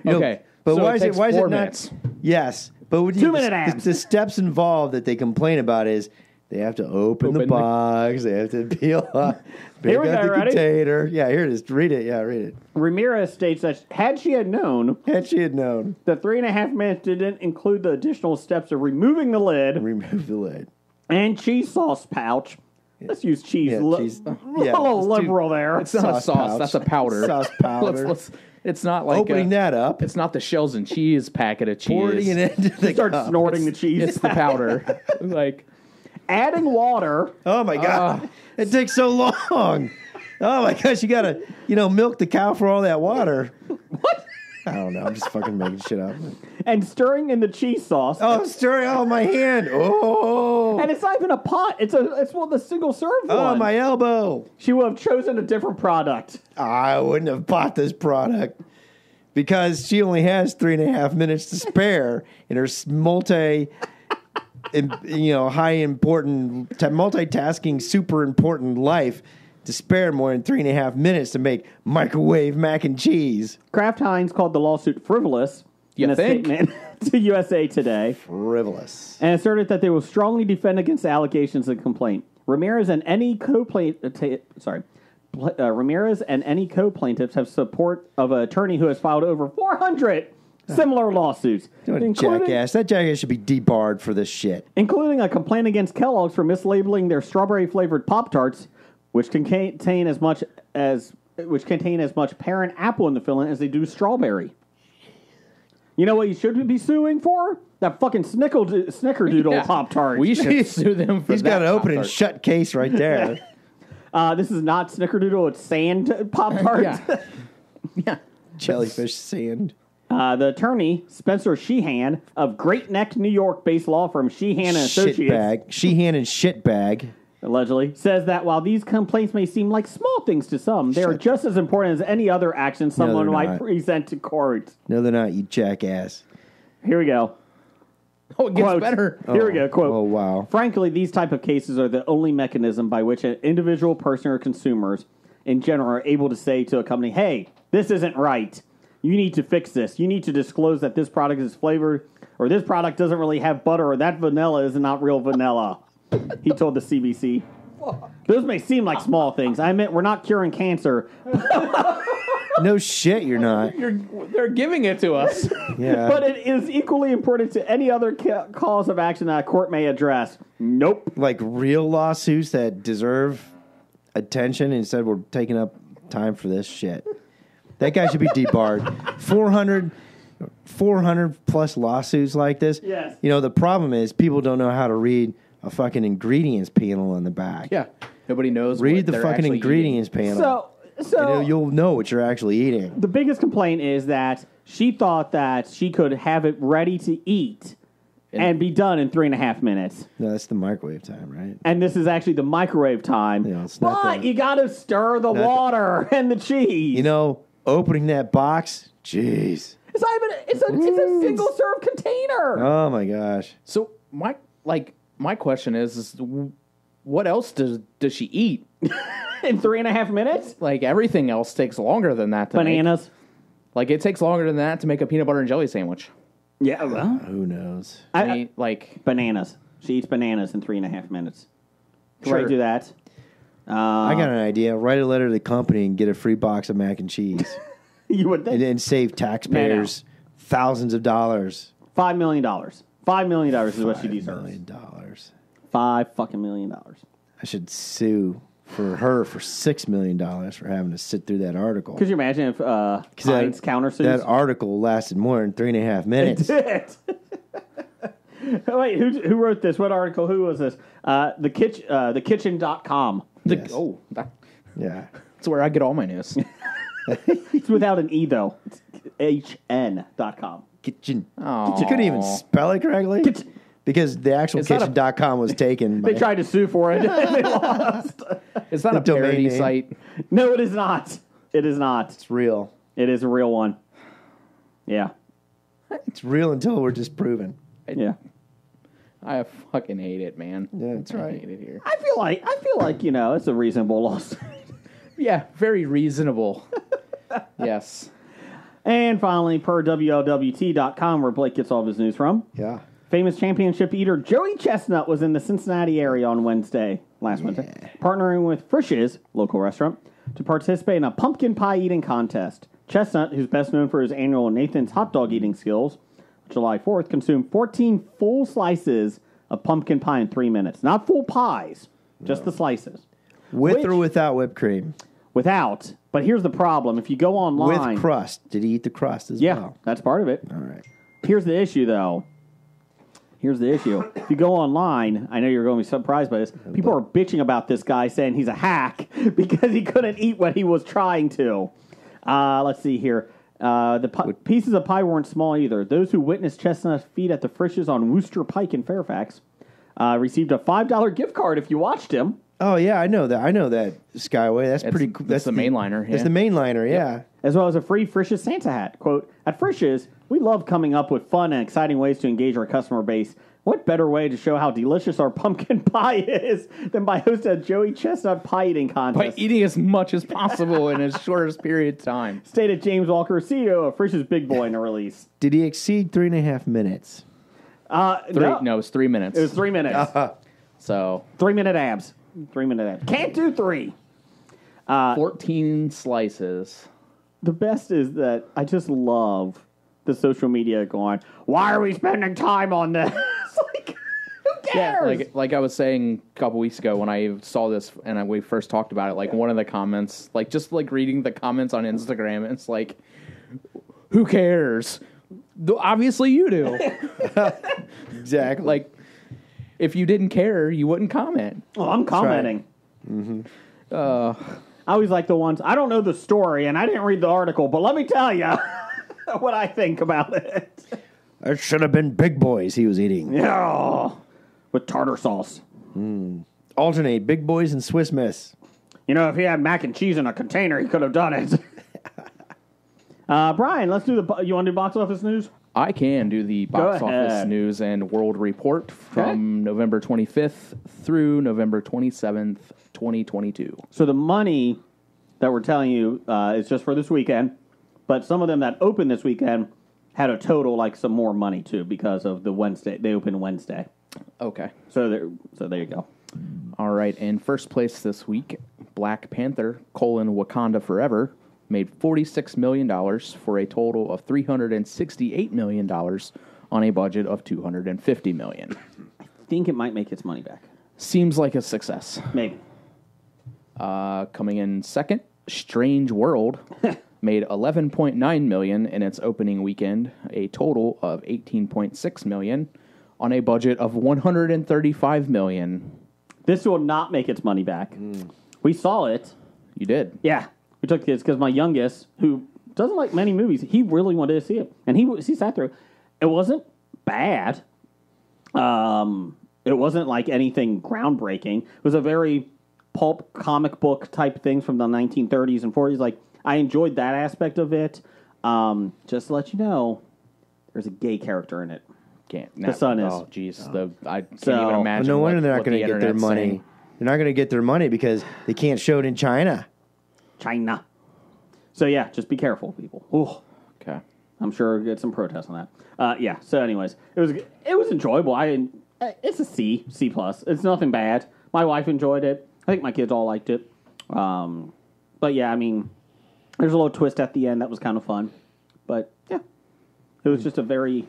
D: You know,
E: okay,
D: but
E: so
D: why
E: it
D: is it?
E: takes
D: Why is it not?
E: minutes.
D: Yes, but what
C: Two
D: you,
C: minute
D: the,
C: abs.
D: the steps involved that they complain about is they have to open, the
E: Open the-
D: box, they have to peel off, pick
C: Here we
D: out
C: go,
D: the
C: ready?
D: container. Yeah, here it is. Read it. Yeah, read it.
C: Ramirez states that had she had known
D: Had she had known,
C: the three and a half minutes didn't include the additional steps of removing the lid
D: remove the lid.
C: and cheese sauce pouch. Let's use cheese.
D: Yeah,
C: li-
D: cheese-
C: a little
D: let's do-
C: liberal there.
E: It's not a
D: Sauce
E: sauce.
D: pouch.
E: That's a powder.
D: Sauce powder.
E: Let's- let's- it's not like
D: Opening
E: a-
D: that up,
E: It's not the shells and cheese packet of cheese.
D: pouring it into the
C: Start
D: cup.
C: snorting the cheese.
E: It's the powder. like
C: Adding water.
D: Oh my god, uh, it takes so long. Oh my gosh, you gotta, you know, milk the cow for all that water. What? I don't know. I'm just fucking making shit up.
C: and stirring in the cheese sauce.
D: Oh, stirring! Oh, my hand! Oh,
C: And it's not even a pot. It's a it's one of the single serve
D: oh,
C: one.
D: my elbow!
C: She would have chosen a different product.
D: I wouldn't have bought this product because she only has three and a half minutes to spare in her multi, im- you know, high important, ta- multitasking, super important life to spare more than three and a half minutes to make microwave mac and cheese.
C: Kraft Heinz called the lawsuit frivolous
E: You
C: in a
E: think?
C: statement to USA Today
D: Frivolous.
C: and asserted that they will strongly defend against the allegations of the complaint. Ramirez and any co-plaintiff, sorry, uh, Ramirez and any co-plaintiffs have support of an attorney who has filed over 400 similar lawsuits,
D: What a
C: including,
D: jackass. That jackass should be debarred for this shit.
C: including a complaint against Kellogg's for mislabeling their strawberry flavored Pop Tarts, which can contain as much as which contain as much parent apple in the filling as they do strawberry. You know what you should be suing for? That fucking snickle snickerdoodle
E: Yeah.
C: Pop Tart.
E: We should sue them for
D: He's
E: that
D: got an open and
E: Pop-Tart.
D: shut case right there.
C: Uh, this is not snickerdoodle; it's sand Pop Tart.
E: Yeah. yeah.
D: Jellyfish sand.
C: Uh, the attorney Spencer Sheehan of Great Neck, New York-based law firm Sheehan and Associates,
D: Shit bag. Sheehan and shit bag.
C: allegedly says that while these complaints may seem like small things to some, they are
D: Shut-
C: just as important as any other action someone
D: they're
C: might
D: not.
C: present to court.
D: No, they're not, you jackass.
C: Here we go.
E: Oh, it gets
C: Quote.
E: better.
C: Here we go. Quote.
D: Oh, wow.
C: Frankly, these type of cases are the only mechanism by which an individual person or consumers in general are able to say to a company, "Hey, this isn't right. You need to fix this. You need to disclose that this product is flavored or this product doesn't really have butter or that vanilla is not real vanilla." he told the CBC. Those may seem like small things. I admit we're not curing cancer,
D: No shit, you're not.
E: You're, they're giving it to us.
D: Yeah.
C: but it is equally important to any other ca- cause of action that a court may address. Nope.
D: like real lawsuits that deserve attention instead we're taking up time for this shit. That guy should be debarred. 400, 400 plus lawsuits like this.
C: Yes.
D: You know, the problem is people don't know how to read a fucking ingredients panel on the back.
E: yeah. Nobody knows.
D: Read
E: what
D: the fucking
E: actually
D: ingredients panel.
C: So, so
D: and you'll know what you're actually eating.
C: the biggest complaint is that she thought that she could have it ready to eat and be done in three and a half minutes.
D: No, that's the microwave time, right?
C: And this is actually the microwave time.
D: Yeah, it's not
C: but
D: the-
C: you got to stir the
D: the-
C: water and the cheese.
D: You know, opening that box, jeez.
C: it's not even. It's a. It's a single serve container.
D: Oh my gosh.
E: So my like my question is, is what else does does she eat?
C: in three and a half minutes.
E: Like everything else takes longer than that. To make.
C: Bananas.
E: Like it takes longer than that to make a peanut butter and jelly sandwich.
C: Yeah. Well, uh,
D: Who knows?
E: I,
C: I,
E: mean, like
C: bananas. She eats bananas in three and a half minutes. Can
E: Sure.
C: I do that? Uh,
D: I got an idea. Write a letter to the company and get a free box of mac and cheese.
C: You would think
D: and then save taxpayers thousands of dollars.
C: five million dollars. Five million dollars is what she deserves.
D: million dollars.
C: Five fucking million dollars.
D: I should sue for her for six million dollars for having to sit through that article.
C: Could you imagine if uh, Heinz countersues?
D: That article lasted more than three and a half minutes.
C: It. Wait, who who wrote this? What article? Who was this? Uh, the kitchen, uh, the kitchen.com.
E: the,
D: Yes.
E: oh, that,
D: yeah.
E: that's where I get all my news.
C: It's without an e though. It's hn.com.
D: Kitchen. You couldn't even spell it correctly? Because the actual
E: Is that a-
D: kitchen.com was taken.
C: They tried to sue for it. and they lost.
E: It's
D: not
E: a parody
D: domain name.
E: site?
C: No, it is not. It is not.
D: It's real.
C: It is a real one. Yeah,
D: It's real until we're disproven.
C: yeah.
E: I fucking hate it, man.
D: Yeah, that's right.
E: I hate it here.
C: I feel like I feel like you know it's a reasonable loss.
E: Yeah, very reasonable. yes.
C: and finally, per WLWT.com, where Blake gets all of his news from,
D: Yeah.
C: famous championship eater Joey Chestnut was in the Cincinnati area on Wednesday, last Wednesday, partnering with Frisch's local restaurant to participate in a pumpkin pie eating contest. Chestnut, who's best known for his annual Nathan's hot dog eating skills, July 4th, consumed 14 full slices of pumpkin pie in three minutes. Not full pies, just the slices.
D: With
C: Which-
D: or without whipped cream?
C: Without, but here's the problem: if you go online,
D: With crust. Did he eat the crust as
C: yeah,
D: well?
C: that's part of it.
D: All right.
C: Here's the issue, though. Here's the issue. If you go online, I know you're going to be surprised by this. People are bitching about this guy saying he's a hack because he couldn't eat what he was trying to. Uh, let's see here. Uh, the pi- pieces of pie weren't small either. Those who witnessed Chestnut's feed at the Frisch's on Wooster Pike in Fairfax uh, received a five dollar gift card if you watched him.
D: Oh yeah, I know that. I know that Skyway. That's
E: It's-
D: pretty. cool.
E: that's the mainliner,
D: That's
E: yeah.
D: the mainliner. Yeah.
C: as well as a free Frisch's Santa hat. Quote, At Frisch's, we love coming up with fun and exciting ways to engage our customer base. What better way to show how delicious our pumpkin pie is than by hosting a Joey Chestnut pie eating contest?
E: By eating as much as possible in as shortest period of time.
C: Stated James Walker, CEO of Frisch's Big Boy in the release.
D: Did he exceed three and a half minutes?
C: Uh,
E: Three,
C: no,
E: no. it was three minutes.
C: It was three minutes.
E: so
C: Three minute abs. Three minute abs. Can't do three.
E: 14 slices.
C: The best is that I just love the social media going, why are we spending time on this? like, who cares?
E: Yeah, like like I was saying a couple weeks ago when I saw this and I, we first talked about it. Like one of the comments, like just like reading the comments on Instagram, it's like, who cares? Th- Obviously, you do.
D: Exactly.
E: like, if you didn't care, you wouldn't comment.
C: Oh, I'm commenting. Mm-hmm. Uh, I always like the ones I don't know the story and I didn't read the article, but let me tell you what I think about it.
D: it should have been big boys he was eating.
C: Yeah, with tartar sauce.
D: Alternate big boys and Swiss Miss.
C: You know, if he had mac and cheese in a container, he could have done it. uh, Brian, let's do the. You want to do box office news?
E: I can do the box office news and world report from
C: Okay.
E: November 25th through November 27th, 2022.
C: So the money that we're telling you uh, is just for this weekend, but some of them that opened this weekend had a total like some more money too because of the Wednesday. They opened Wednesday,
E: Okay.
C: so there. So there you go.
E: All right, in first place this week, Black Panther: colon Wakanda Forever made forty-six million dollars for a total of three hundred and sixty-eight million dollars on a budget of two hundred and fifty million.
C: I think it might make its money back.
E: Seems like a success.
C: Maybe.
E: Uh, coming in second, Strange World made eleven point nine million in its opening weekend, a total of eighteen point six million on a budget of one hundred and thirty-five million.
C: This will not make its money back. We saw it.
E: You did.
C: Yeah, we took kids because my youngest, who doesn't like many movies, he really wanted to see it, and he he sat through. it. It wasn't bad. Um, it wasn't like anything groundbreaking. It was a very pulp comic book type thing from the 1930s and 40s. Like I enjoyed that aspect of it. Um, just to let you know, there's a gay character in it.
E: Can't.
C: The son is.
E: Oh, jeez. The I can't
C: So-
E: even imagine.
D: no wonder
E: what-
D: they're not
E: what
D: going
E: the
D: to get their
E: internet's
D: money.
E: saying.
D: They're not going to get their money because they can't show it in China.
C: China. So yeah, just be careful, people. Ooh.
E: Okay.
C: I'm sure we'll get some protests on that. Uh, yeah. So, anyways, it was it was enjoyable. I uh, it's a C C plus. It's nothing bad. My wife enjoyed it. I think my kids all liked it. Um, but yeah, I mean, there's a little twist at the end that was kind of fun. But yeah, it was just a very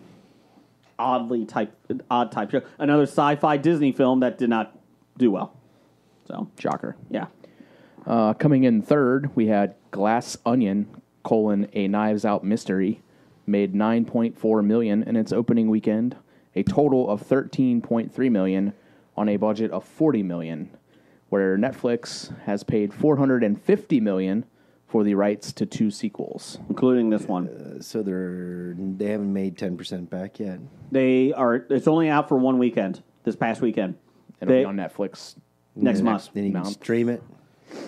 C: oddly type odd type show. Another sci-fi Disney film that did not do well. So
E: Shocker.
C: yeah.
E: Uh, coming in third, we had Glass Onion: colon A Knives Out Mystery, made 9.4 million in its opening weekend, a total of 13.3 million on a budget of 40 million. Where Netflix has paid 450 million for the rights to two sequels.
C: Including this one.
D: So they're they haven't made ten percent back yet.
C: They are. It's only out for one weekend. This past weekend.
E: It'll
C: They-
E: be on Netflix
C: next
D: Then-
C: month.
D: Then you can
E: Mount.
D: stream it.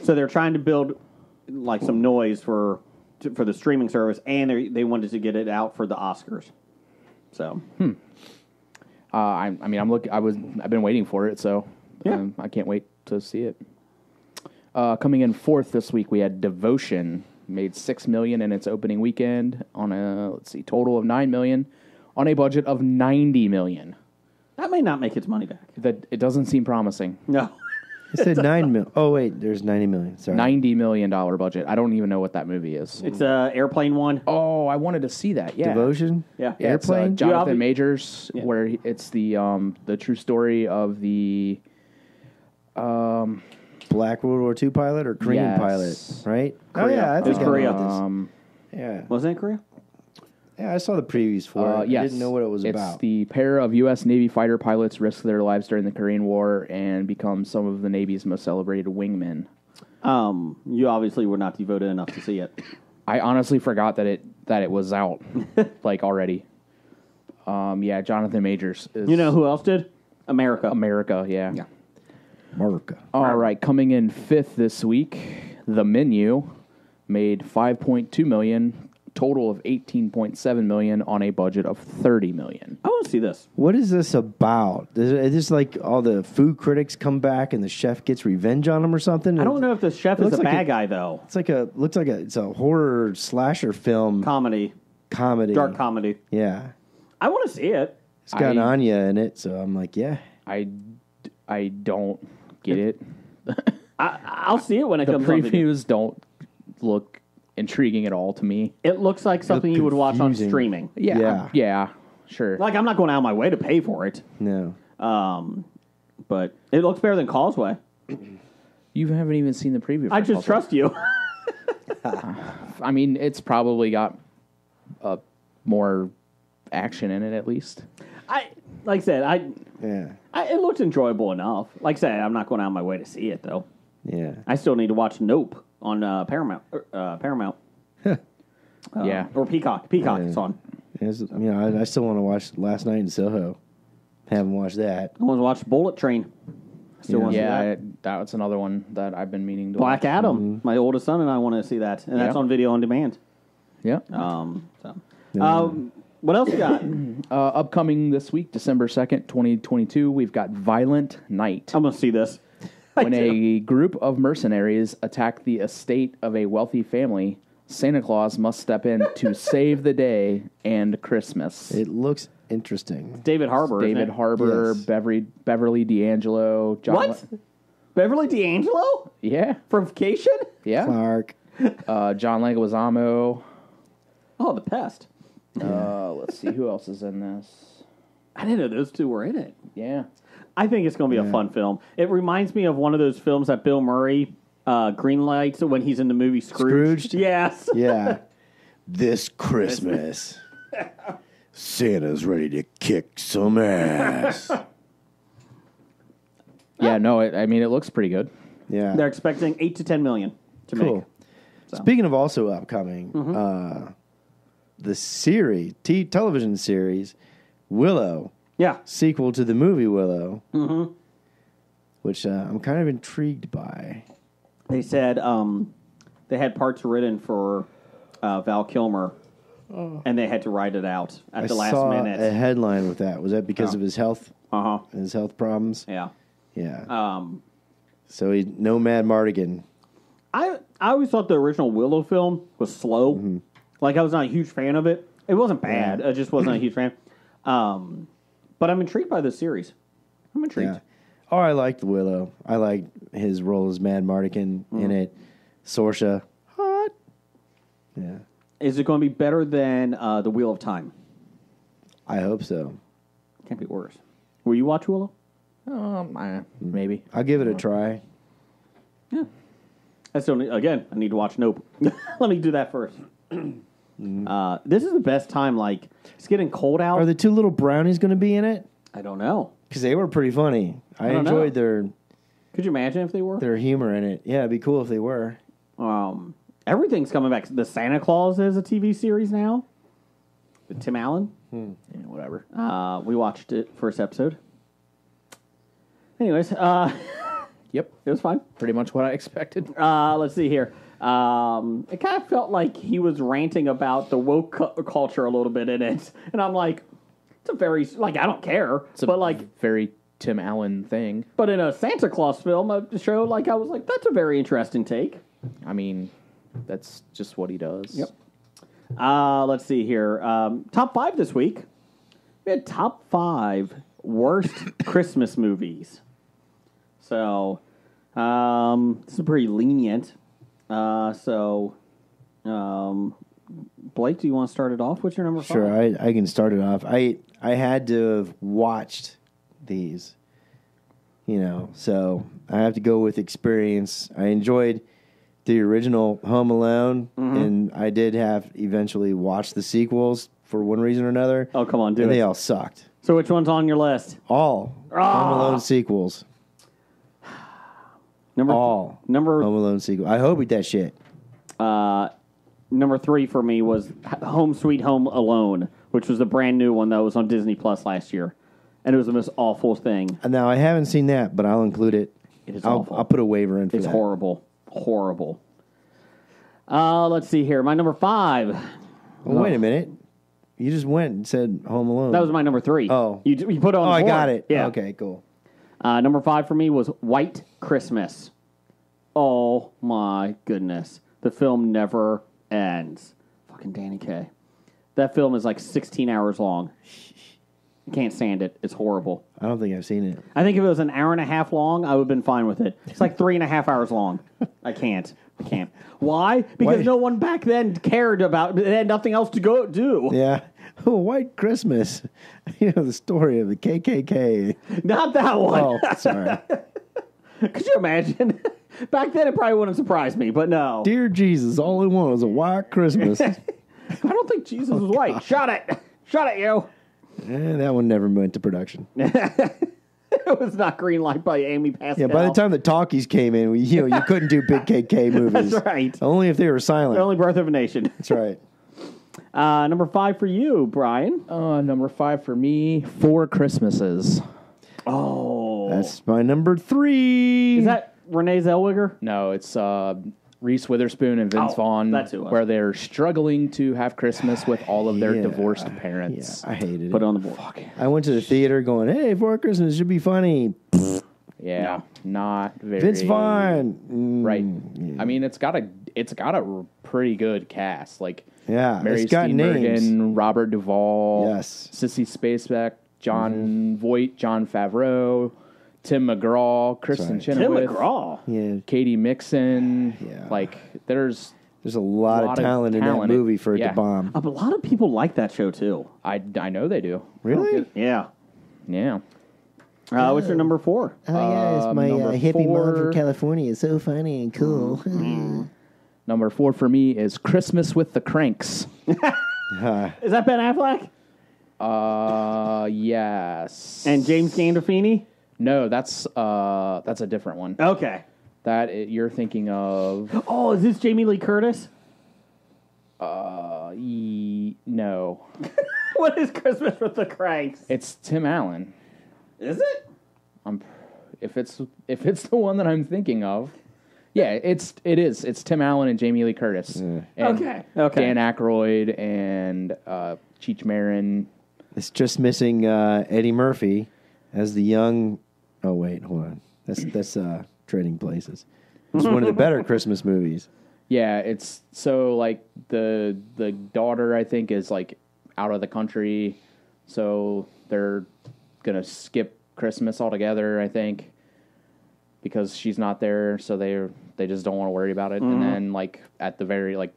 C: So they're trying to build like some noise for to, for the streaming service, and they they wanted to get it out for the Oscars. So
E: Uh, I, I mean, I'm look. I was. I've been waiting for it, so
C: Yeah.
E: um, I can't wait to see it. Uh, coming in fourth this week, we had Devotion, made six million in its opening weekend on a let's see, total of nine million, on a budget of ninety million.
C: that may not make its money back.
E: That it doesn't seem promising.
C: No,
D: It said nine mil. Oh wait, there's ninety million. Sorry.
E: Ninety million dollar budget. I don't even know what that movie is.
C: it's a airplane one.
E: Oh, I wanted to see that. Yeah,
D: Devotion.
C: Yeah.
E: Yeah, it's, uh,
D: Airplane?
E: Jonathan
C: You obvi-
E: Majors,
C: Yeah.
E: where he- it's the um the true story of the
D: Black World War II pilot or Korean
E: Yes.
D: pilot, right? Oh
C: Korea.
D: yeah, I
C: It
D: think
C: was
D: I know
C: Korea.
D: about this.
E: um
D: Yeah,
C: Wasn't it Korea?
D: yeah, I saw the previews for
E: uh,
D: it.
E: yes,
D: I didn't know what it was
E: it's
D: about.
E: the pair of U.S. Navy fighter pilots risk their lives during the Korean War and become some of the Navy's most celebrated wingmen.
C: Um, you obviously were not devoted enough to see it.
E: I honestly forgot that it that it was out like already. Um, yeah, Jonathan Majors. Is
C: You know who else did? America.
E: America. Yeah.
C: Yeah.
D: America.
E: All right, coming in fifth this week, The Menu made 5.2 million, total of 18.7 million on a budget of 30 million.
C: I want to see this.
D: What is this about? Is it- is this like all the food critics come back and the chef gets revenge on them or something?
C: I don't know if the chef
D: It
C: is
D: looks
C: a
D: like
C: bad
D: a-
C: guy though.
D: It's like a looks like a it's a horror slasher film
C: Comedy,
D: comedy.
C: dark comedy.
D: Yeah,
C: I want to see it.
D: it's got
E: I-
D: Anya in it, so I'm like, yeah.
E: I, I don't get it.
C: I, I'll see it when it
E: The
C: comes on video.
E: previews don't look intriguing at all to me.
C: It looks like something you would watch on streaming.
E: Yeah,
D: Yeah.
E: yeah, sure.
C: Like I'm not going out of my way to pay for it,
D: No,
C: um, but it looks better than Causeway.
E: You haven't even seen the preview. For
C: I just
E: Puzzle.
C: trust you.
E: I mean, it's probably got uh, more action in it at least.
C: I like I said, I,
D: yeah,
C: I it looks enjoyable enough. Like I said, I'm not going out of my way to see it though.
D: yeah.
C: I still need to watch Nope on uh, Paramount. Uh, Paramount. Uh,
E: Yeah.
C: or Peacock. Peacock
D: Yeah.
C: is on.
D: It's, you know, I, I still want to watch Last Night in Soho. Haven't watched that.
C: I want to watch Bullet Train. Still want
E: Yeah,
C: see
E: I,
C: that.
E: that's another one that I've been meaning to.
C: Black
E: watch.
C: Adam. My oldest son and I want to see that, and that's on video on demand.
E: Yeah.
C: Um, so. um, what else you got?
E: Uh, upcoming this week, December 2nd, 2022, we've got Violent Night.
C: I'm gonna see this.
E: When a group of mercenaries attack the estate of a wealthy family, Santa Claus must step in to save the day and Christmas.
D: It looks interesting.
C: David Harbour. isn't
E: David
C: it?
E: Harbour,
D: Yes.
E: Beverly, Beverly D'Angelo. John
C: What? Beverly D'Angelo
E: yeah,
C: from Vacation?
E: yeah.
D: Clark.
E: Uh, John Leguizamo.
C: Oh, the pest.
E: Uh, let's see who else is in this.
C: I didn't know those two were in it.
E: Yeah,
C: I think it's going to be a fun film. It reminds me of one of those films that Bill Murray uh, greenlights when he's in the movie Scrooge.
D: Scrooged?
C: Yes.
D: Yeah. this Christmas, Santa's ready to kick some ass.
E: yeah. No, it, I mean it looks pretty good.
D: Yeah.
C: They're expecting eight to ten million to
D: cool.
C: make.
D: Speaking of also upcoming, uh, the series, t- television series, Willow,
C: Yeah.
D: sequel to the movie Willow, Mm-hmm. which uh, I'm kind of intrigued by.
C: They said um, they had parts written for uh, Val Kilmer, and they had to write it out at
D: I
C: the last
D: saw
C: minute.
D: a headline with that. Was that because
C: Oh.
D: of his health,
C: Uh huh.
D: his health problems?
C: Yeah.
D: Yeah.
C: Um,
D: so he no Mad Mardigan.
C: I I always thought the original Willow film was slow. Like I was not a huge fan of it. It wasn't bad. I just wasn't a huge fan. Um, but I'm intrigued by this series. I'm intrigued.
D: Yeah. Oh, I liked Willow. I liked his role as Madmartigan
C: Mm.
D: in it. Sorsha, hot. Yeah,
C: Is it going to be better than uh, the Wheel of Time?
D: I hope so.
C: Can't be worse. Will you watch Willow?
E: Um, I, maybe.
D: I'll give it a try.
C: I still need, again. I need to watch Nope. Let me do that first. Uh, this is the best time. Like it's getting cold out.
D: Are the two little brownies going to be in it?
C: I don't know.
D: Because they were pretty funny. I,
C: don't
D: enjoyed
C: know.
D: their
C: Could you imagine if they were?
D: their humor in it. Yeah, it'd be cool if they were.
C: Um, everything's coming back. The Santa Claus is a TV series now. With Tim Allen.
E: Yeah, whatever.
C: Uh, we watched it first episode. Anyways, uh,
E: Yep,
C: it was fine.
E: pretty much what I expected.
C: Uh, let's see here. Um, it kind of felt like he was ranting about the woke cu- culture a little bit in it, and I'm like, it's a very like I don't care,
E: It's a
C: but like,
E: very Tim Allen thing.
C: but in a Santa Claus film, a show like I was like, that's a very interesting take.
E: I mean, that's just what he does.
C: Yep. Uh, let's see here. Um, top five this week. We had top five worst Christmas movies. So, um, this is pretty lenient. Uh, so, um, Blake, do you want to start it off? What's your number five?
D: Sure, I, I can start it off. I I had to have watched these, you know, so I have to go with experience. I enjoyed the original Home Alone,
C: Mm-hmm.
D: and I did have eventually watch the sequels for one reason or another.
C: Oh, come on, do
D: and
C: it.
D: they all sucked.
C: So, which one's on your list?
D: All
C: Ah!
D: Home Alone sequels.
C: Number
D: All
C: number
D: Home Alone sequel. I hope with that shit.
C: uh, number three for me was Home Sweet Home Alone, which was the brand new one that was on Disney Plus last year, and it was the most awful thing.
D: Now I haven't seen that, but I'll include it.
C: It is
D: I'll,
C: awful.
D: I'll put a waiver in for
C: It's
D: that.
C: horrible, horrible. Uh, let's see here. My number five.
D: Oh, wait a minute. You just went and said Home Alone.
C: That was my number three.
D: Oh.
C: you you put it on.
D: Oh,
C: the
D: I
C: board.
D: got it.
C: Yeah.
D: Okay, cool.
C: Uh, number five for me was White Christmas. Oh my goodness, the film never ends. Fucking Danny Kaye. That film is like 16 hours long. I can't stand it. It's horrible.
D: I don't think I've seen it.
C: I think if it was an hour and a half long, I would have been fine with it. It's like three and a half hours long. I can't. I can't. Why? Because
D: Why-
C: no one back then cared about. They had nothing else to go do.
D: Yeah. Oh, White Christmas. You know the story of the KKK.
C: Not that one.
D: Oh, sorry.
C: Could you imagine? Back then, it probably wouldn't surprise me, but no.
D: Dear Jesus, all I want was a white Christmas.
C: I don't think Jesus was white. Shut it. Shut it, you.
D: Eh, that one never went to production.
C: It was not green light by Amy Pascal.
D: Yeah, by the time the talkies came in, we, you know, you couldn't do big KK movies.
C: That's right.
D: Only if they were silent.
C: The only birth of a nation.
D: That's right.
C: Uh, number five for you, Brian.
E: Uh, number five for me, Four Christmases.
C: Oh.
D: That's my number three.
C: Is that Renee Zellweger?
E: No, it's uh, Reese Witherspoon and Vince
C: Oh,
E: Vaughn,
C: that's who it was.
E: where they're struggling to have Christmas with all of their
D: Yeah.
E: divorced
D: Yeah,
E: parents.
D: I hated
C: Put
D: it.
C: it on the board.
D: I went to the theater going, hey, for Christmas should be funny.
E: Yeah, not very.
D: Vince Vaughn. Mm,
E: Right.
D: yeah.
E: I mean, it's got a it's got a r- pretty good cast. Like
D: Yeah,
E: Mary
D: it's got.
E: Steenburgen, Robert Duvall,
D: Yes. Mm-hmm.
E: Sissy Spacek, Jon Voight, Jon Favreau, Tim McGraw, Kristin
D: right.
C: Tim
E: Chenoweth,
C: McGraw.
D: Yeah,
E: Katy Mixon.
D: Yeah.
E: Like there's
D: there's a lot,
E: Lot
D: of
E: of
D: talent in that
E: talent.
D: movie for it
E: Yeah.
D: to bomb.
C: Uh, but a lot of people like that show too.
E: I I know they do.
D: Really?
C: Yeah.
E: Yeah.
C: Uh, what's your number four?
D: Oh yeah,
E: Um, number four-
D: California is so funny and cool.
E: Number four for me is Christmas with the Cranks.
C: Is that Ben Affleck
E: Uh, yes.
C: and James Gandolfini?
E: No, that's uh, that's a different one.
C: Okay.
E: That i- you're thinking of.
C: Oh, is this Jamie Lee Curtis?
E: Uh, ye, no,
C: What is Christmas with the Cranks?
E: it's Tim Allen.
C: Is it?
E: I'm, if it's if it's the one that I'm thinking of, yeah, it's it is. It's Tim Allen and Jamie Lee Curtis. And
C: Okay, okay.
E: Dan Aykroyd and uh, Cheech Marin.
D: it's just missing uh, Eddie Murphy as the young. Oh wait, hold on. That's that's uh, Trading Places. It's one of the better Christmas movies.
E: Yeah, it's so like the the daughter I think is like out of the country, so they're gonna skip Christmas altogether. I think because she's not there, so they they just don't want to worry about it. And then like at the very like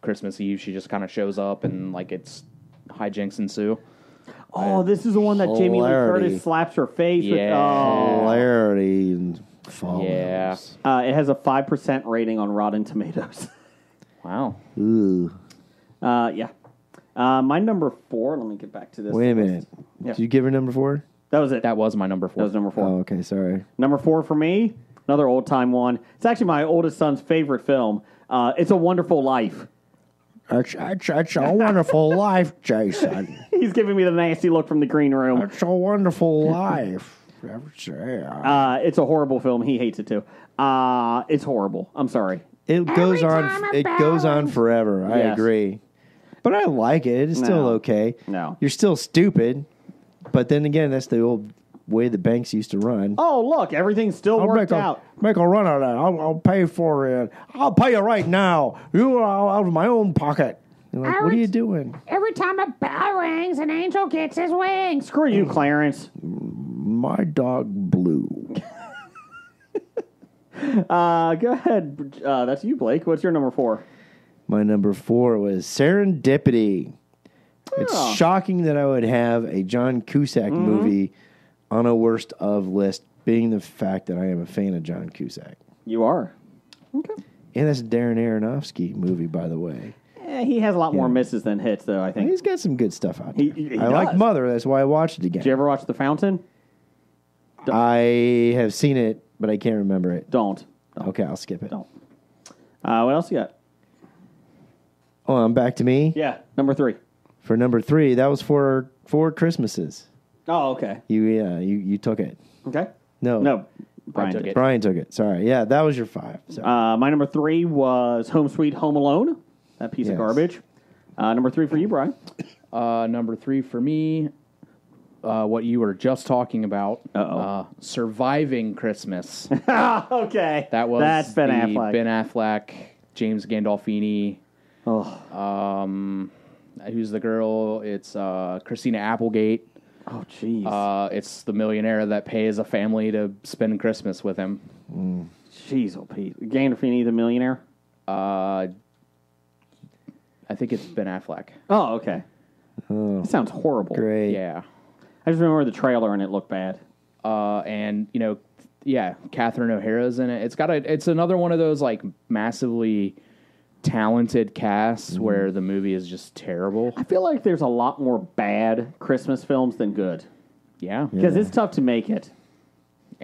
E: Christmas Eve, she just kind of shows up and like it's hijinks ensue.
C: Oh, this is the one that Jamie Lee Curtis slaps her face with.
E: Yeah.
C: Oh.
D: Hilarity and follows.
E: Yeah.
C: Uh, it has a 5% rating on Rotten Tomatoes.
E: Wow.
D: Ooh.
C: Uh, yeah. Uh, my number four, let me get back to this.
D: Wait a minute.
C: Yeah.
D: Did you give her number four?
C: That was it. That
E: That was my number four.
C: That was number four.
D: Oh, okay. Sorry.
C: Number four for me, another old time one. It's actually my oldest son's favorite film. Uh, it's a Wonderful Life.
D: It's, it's, it's a wonderful life, Jason.
C: He's giving me the nasty look from the green room.
D: It's a wonderful life.
C: Uh, it's a horrible film. He hates it too. Uh, it's horrible. I'm sorry.
D: it goes on. It goes on forever. I
C: Yes.
D: agree, but I like it. It's still
C: No.
D: okay.
C: No.
D: you're still stupid, but then again, that's the old way the banks used to run.
C: Oh, look, everything's still worked
D: make
C: out.
D: A, make a run of that. I'll, I'll pay for it. I'll pay you right now. You are out of my own pocket. You're like, what are you doing?
F: Every time a bell rings, an angel gets his wings.
C: Screw you, Clarence.
D: My dog blue.
C: Uh, go ahead. Uh, that's you, Blake. What's your number four?
D: My number four was Serendipity. It's
C: Oh.
D: shocking that I would have a John Cusack
C: Mm-hmm.
D: movie on a worst of list, being the fact that I am a fan of John Cusack.
C: You are. Okay.
D: And that's a Darren Aronofsky movie, by the way.
C: Eh, he has a lot more misses than hits, though. I think.
D: He's got some good stuff out there.
C: he
D: I like. Mother. That's why I watched it again.
C: Did you ever watch The Fountain?
D: I have seen it, but I can't remember it.
C: Don't. Don't.
D: Okay, I'll skip it.
C: Don't. Uh, what else you got?
D: Oh, I'm back to me
C: Yeah, number three.
D: for number three. That was for four Christmases.
C: Oh, okay.
D: You yeah, you you took it.
C: Okay.
D: No,
C: No, Brian
E: took
C: did.
E: it.
D: Brian took it. Sorry. Yeah, that was your five. Sorry.
C: Uh, my number three was Home Sweet Home Alone. That piece
D: Yes.
C: of garbage. Uh, number three for you, Brian.
E: Uh, number three for me, uh, what you were just talking about,
C: Uh-oh.
E: uh, surviving Christmas.
C: okay.
E: That was
C: That's Ben
E: the
C: Affleck.
E: Ben Affleck, James Gandolfini.
C: oh.
E: Um, who's the girl? It's uh, Christina Applegate.
C: Oh, jeez.
E: Uh, it's the millionaire that pays a family to spend Christmas with him.
C: Jeez, oh, Pete. Gandolfini, the millionaire.
E: Uh, I think it's Ben Affleck.
C: Oh, okay. That sounds horrible.
D: Great.
E: Yeah.
C: I just remember the trailer and it looked bad.
E: uh, and you know, yeah, Catherine O'Hara's in it. It's got a. It's another one of those like massively talented casts where the movie is just terrible.
C: I feel like there's a lot more bad Christmas films than good
E: Yeah,
C: because it's tough to make it.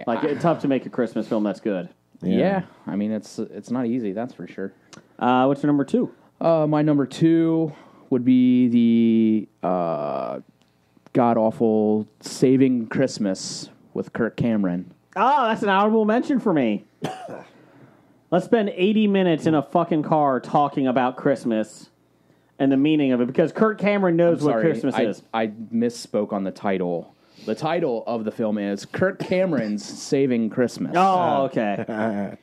C: Like it's tough to make a Christmas film that's good.
E: yeah. I mean, it's it's not easy. That's for sure.
C: Uh, what's your number two?
E: Uh, my number two would be the uh, god awful Saving Christmas with Kirk Cameron.
C: Oh, that's an honorable mention for me. Let's spend 80 minutes in a fucking car talking about Christmas and the meaning of it because Kurt Cameron knows what
E: Sorry,
C: Christmas
E: I,
C: is.
E: I misspoke on the title. The title of the film is Kurt Cameron's Saving Christmas.
C: Oh, okay.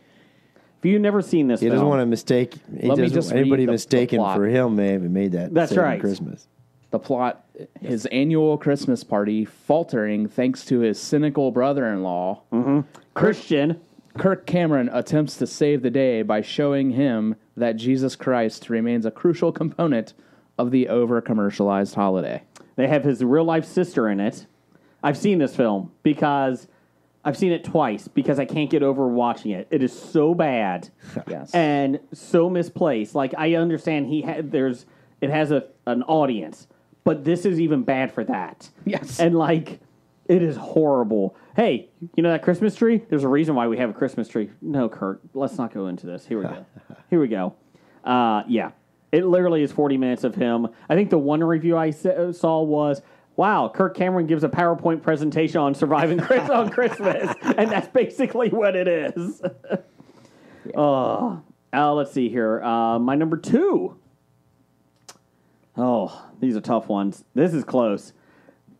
C: if you've never seen this
D: He
C: film,
D: doesn't want to mistake. He
E: Let me
D: doesn't-
E: just read
D: anybody
E: the- the
D: mistaken
E: plot.
D: for him may have made that.
C: That's
D: Saving
C: right.
D: Christmas.
E: The plot his annual Christmas party faltering thanks to his cynical brother in law. Mm-hmm.
C: Christian.
E: Kirk Cameron attempts to save the day by showing him that Jesus Christ remains a crucial component of the over commercialized holiday.
C: They have his real life sister in it. I've seen this film because I've seen it twice because I can't get over watching it. It is so bad
E: Yes.
C: and so misplaced. Like I understand he had there's it has a an audience, but this is even bad for that.
E: Yes.
C: And like it is horrible. Hey, you know that Christmas tree? There's a reason why we have a Christmas tree. No, Kurt, let's not go into this. Here we go. Here we go. Uh, yeah, it literally is 40 minutes of him. I think the one review I saw was, "Wow, Kirk Cameron gives a PowerPoint presentation on surviving Chris on Christmas," and that's basically what it is. Oh, uh, let's see here. Uh, my number two. Oh, these are tough ones. This is close.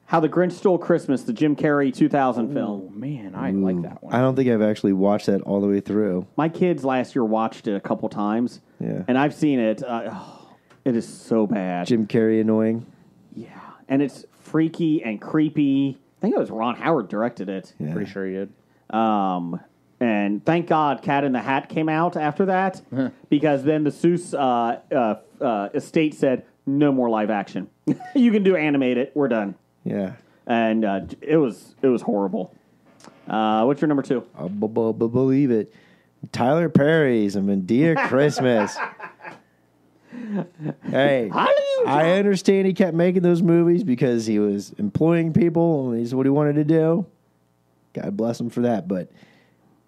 C: How the Grinch Stole Christmas, the Jim Carrey 2000
E: oh
C: film.
E: man, I like that one.
D: I don't think I've actually watched that all the way through.
C: My kids last year watched it a couple times,
D: Yeah.
C: and I've seen it. Uh, oh, it is so bad.
D: Jim Carrey annoying.
C: Yeah, and it's freaky and creepy. I think it was Ron Howard directed it.
D: Yeah.
E: Pretty sure he did.
C: Um, and thank God Cat in the Hat came out after that because then the Seuss uh, uh, uh, estate said no more live action. you can do animated. We're done.
D: Yeah.
C: And uh, it was it was horrible. Uh, what's your number two?
D: I'll b- b- b- believe it. Tyler Perry's a Madea Christmas. hey, I understand he kept making those movies because he was employing people and he's what he wanted to do. God bless him for that, but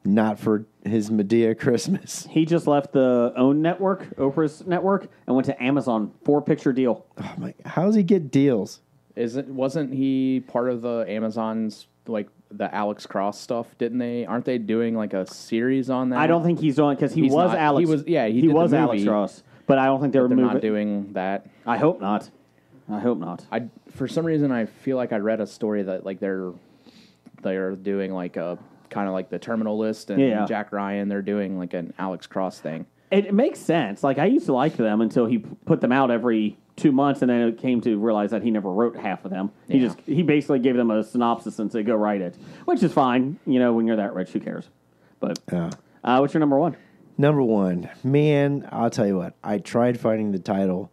D: not for his Madea Christmas.
C: He just left the OWN network, Oprah's network, and went to Amazon. Four picture deal.
D: Oh my! How does he get deals?
E: Isn't wasn't he part of the Amazon's like the Alex Cross stuff, didn't they? Aren't they doing like a series on that?
C: I don't think he's on because he
E: He's
C: was
E: not-
C: Alex.
E: he was- yeah, he did the
C: was Alex
E: movie.
C: Ross, but I don't think they were
E: they're
C: moving.
E: not doing that.
C: I hope not. I hope not.
E: I for some reason I feel like I read a story that like they're they're doing like a kind of like the terminal list and
C: Yeah.
E: Jack Ryan. They're doing like an Alex Cross thing.
C: It, it makes sense. Like I used to like them until he p- put them out every two months, and then it came to realize that he never wrote half of them. He
E: Yeah.
C: just he basically gave them a synopsis and said, "Go write it," which is fine. You know, when you're that rich, who cares? But
D: Yeah.
C: uh, what's your number one?
D: Number one, man, I'll tell you what. I tried finding the title,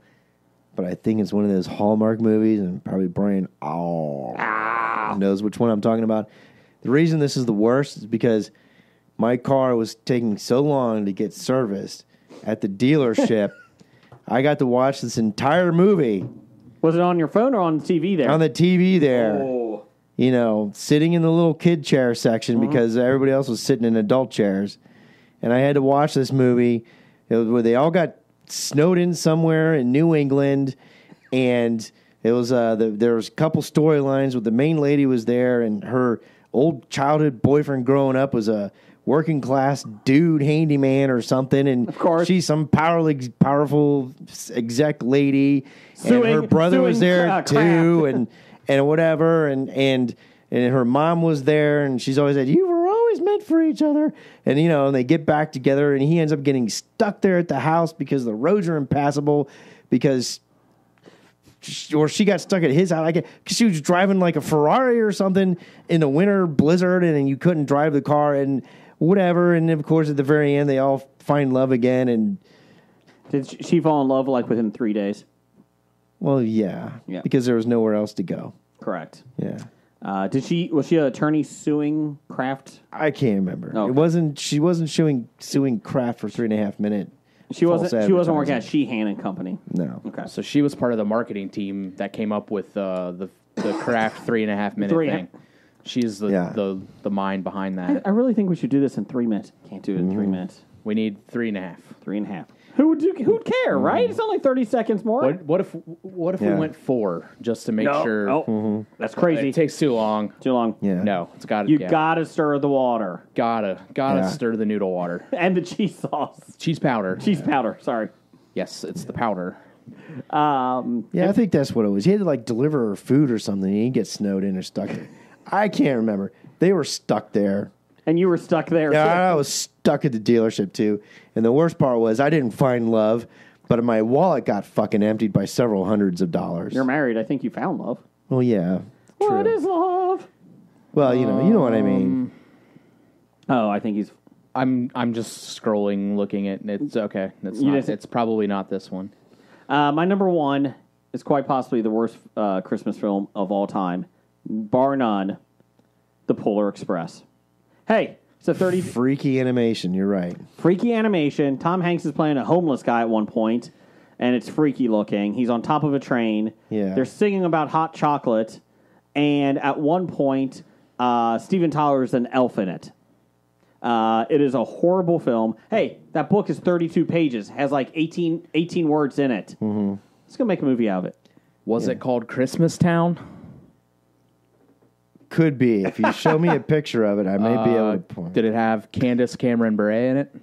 D: but I think it's one of those Hallmark movies, and probably Brian oh, knows which one I'm talking about. The reason this is the worst is because my car was taking so long to get serviced at the dealership. I got to watch this entire movie
C: Was it on your phone or on the TV there?
D: on the TV there.
C: oh,
D: you know, sitting in the little kid chair section because everybody else was sitting in adult chairs. And I had to watch this movie it was where they all got snowed in somewhere in New England. And it was, uh, the, there was a couple storylines where the main lady was there and her old childhood boyfriend growing up was a working class dude handyman or something. And of
C: course.
D: she's some powerful, powerful exec lady. and her brother was there
C: uh,
D: too. And, and whatever, and and and her mom was there, and she's always said, "You were always meant for each other." And you know, and they get back together, and he ends up getting stuck there at the house because the roads are impassable because. Or she got stuck at his house. I get because she was driving like a Ferrari or something in the winter blizzard, and then you couldn't drive the car and whatever. And of course, at the very end, they all find love again. And
C: did she- she fall in love like within three days?
D: well, yeah,
C: Yeah.
D: because there was nowhere else to go.
C: Correct.
D: Yeah,
C: Uh, did she was she an attorney suing Kraft?
D: I can't remember.
C: Okay.
D: It wasn't. She wasn't suing suing Kraft for three and a half minute.
C: She wasn't. She wasn't working at
D: advertising.
C: Sheehan and Company.
D: No.
C: Okay.
E: So she was part of the marketing team that came up with uh, the the Kraft three and a half minute
C: Three and a
E: thing. She's the,
D: Yeah.
E: the the mind behind
C: I,
E: that.
C: I really think we should do this in three minutes. Can't do it in three
D: Mm-hmm.
C: minutes.
E: We need three and a half.
C: Three and a half. Who would do? Who'd care, right? It's only thirty seconds more.
E: What what if what if
D: Yeah.
E: we went four just to make
C: no,
E: sure
C: no. that's crazy.
E: it takes too long?
C: Too long.
D: Yeah.
E: No, it's got to.
C: You
E: yeah,
C: gotta stir the water
E: gotta gotta
D: Yeah.
E: stir the noodle water.
C: and the cheese sauce,
E: Cheese powder.
C: cheese powder. Sorry.
E: Yes, it's the powder.
C: Um,
D: Yeah, I think that's what it was. He had to like deliver her food or something. He didn't get snowed in or stuck there. I can't remember. They were stuck there.
C: and you were stuck there.
D: Yeah,
C: so-
D: I was stuck at the dealership too. And the worst part was I didn't find love, but my wallet got fucking emptied by several hundreds of dollars.
C: You're married. I think you found love.
D: well, yeah.
C: What
D: true.
C: is love?
D: Well, you know, you know what I mean.
C: Oh, I think he's.
E: I'm I'm just scrolling, looking at it's okay. It's
C: You
E: not,
C: just-
E: it's probably not this one.
C: Uh, my number one is quite possibly the worst uh, Christmas film of all time, bar none. The Polar Express. Hey, it's a thirty
D: Freaky animation. You're right.
C: freaky animation. Tom Hanks is playing a homeless guy at one point, and it's freaky looking. He's on top of a train.
D: Yeah.
C: They're singing about hot chocolate, and at one point, uh, Steven Tyler is an elf in it. Uh, it is a horrible film. Hey, that book is 32 pages, has like 18, 18 words in it. Mm-hmm. Let's go make a movie out of it.
E: Was it called Christmas Town?
D: Could be. If you show me a picture of it, I may be able
E: Uh,
D: to point.
E: did it have Candace Cameron Bure in it?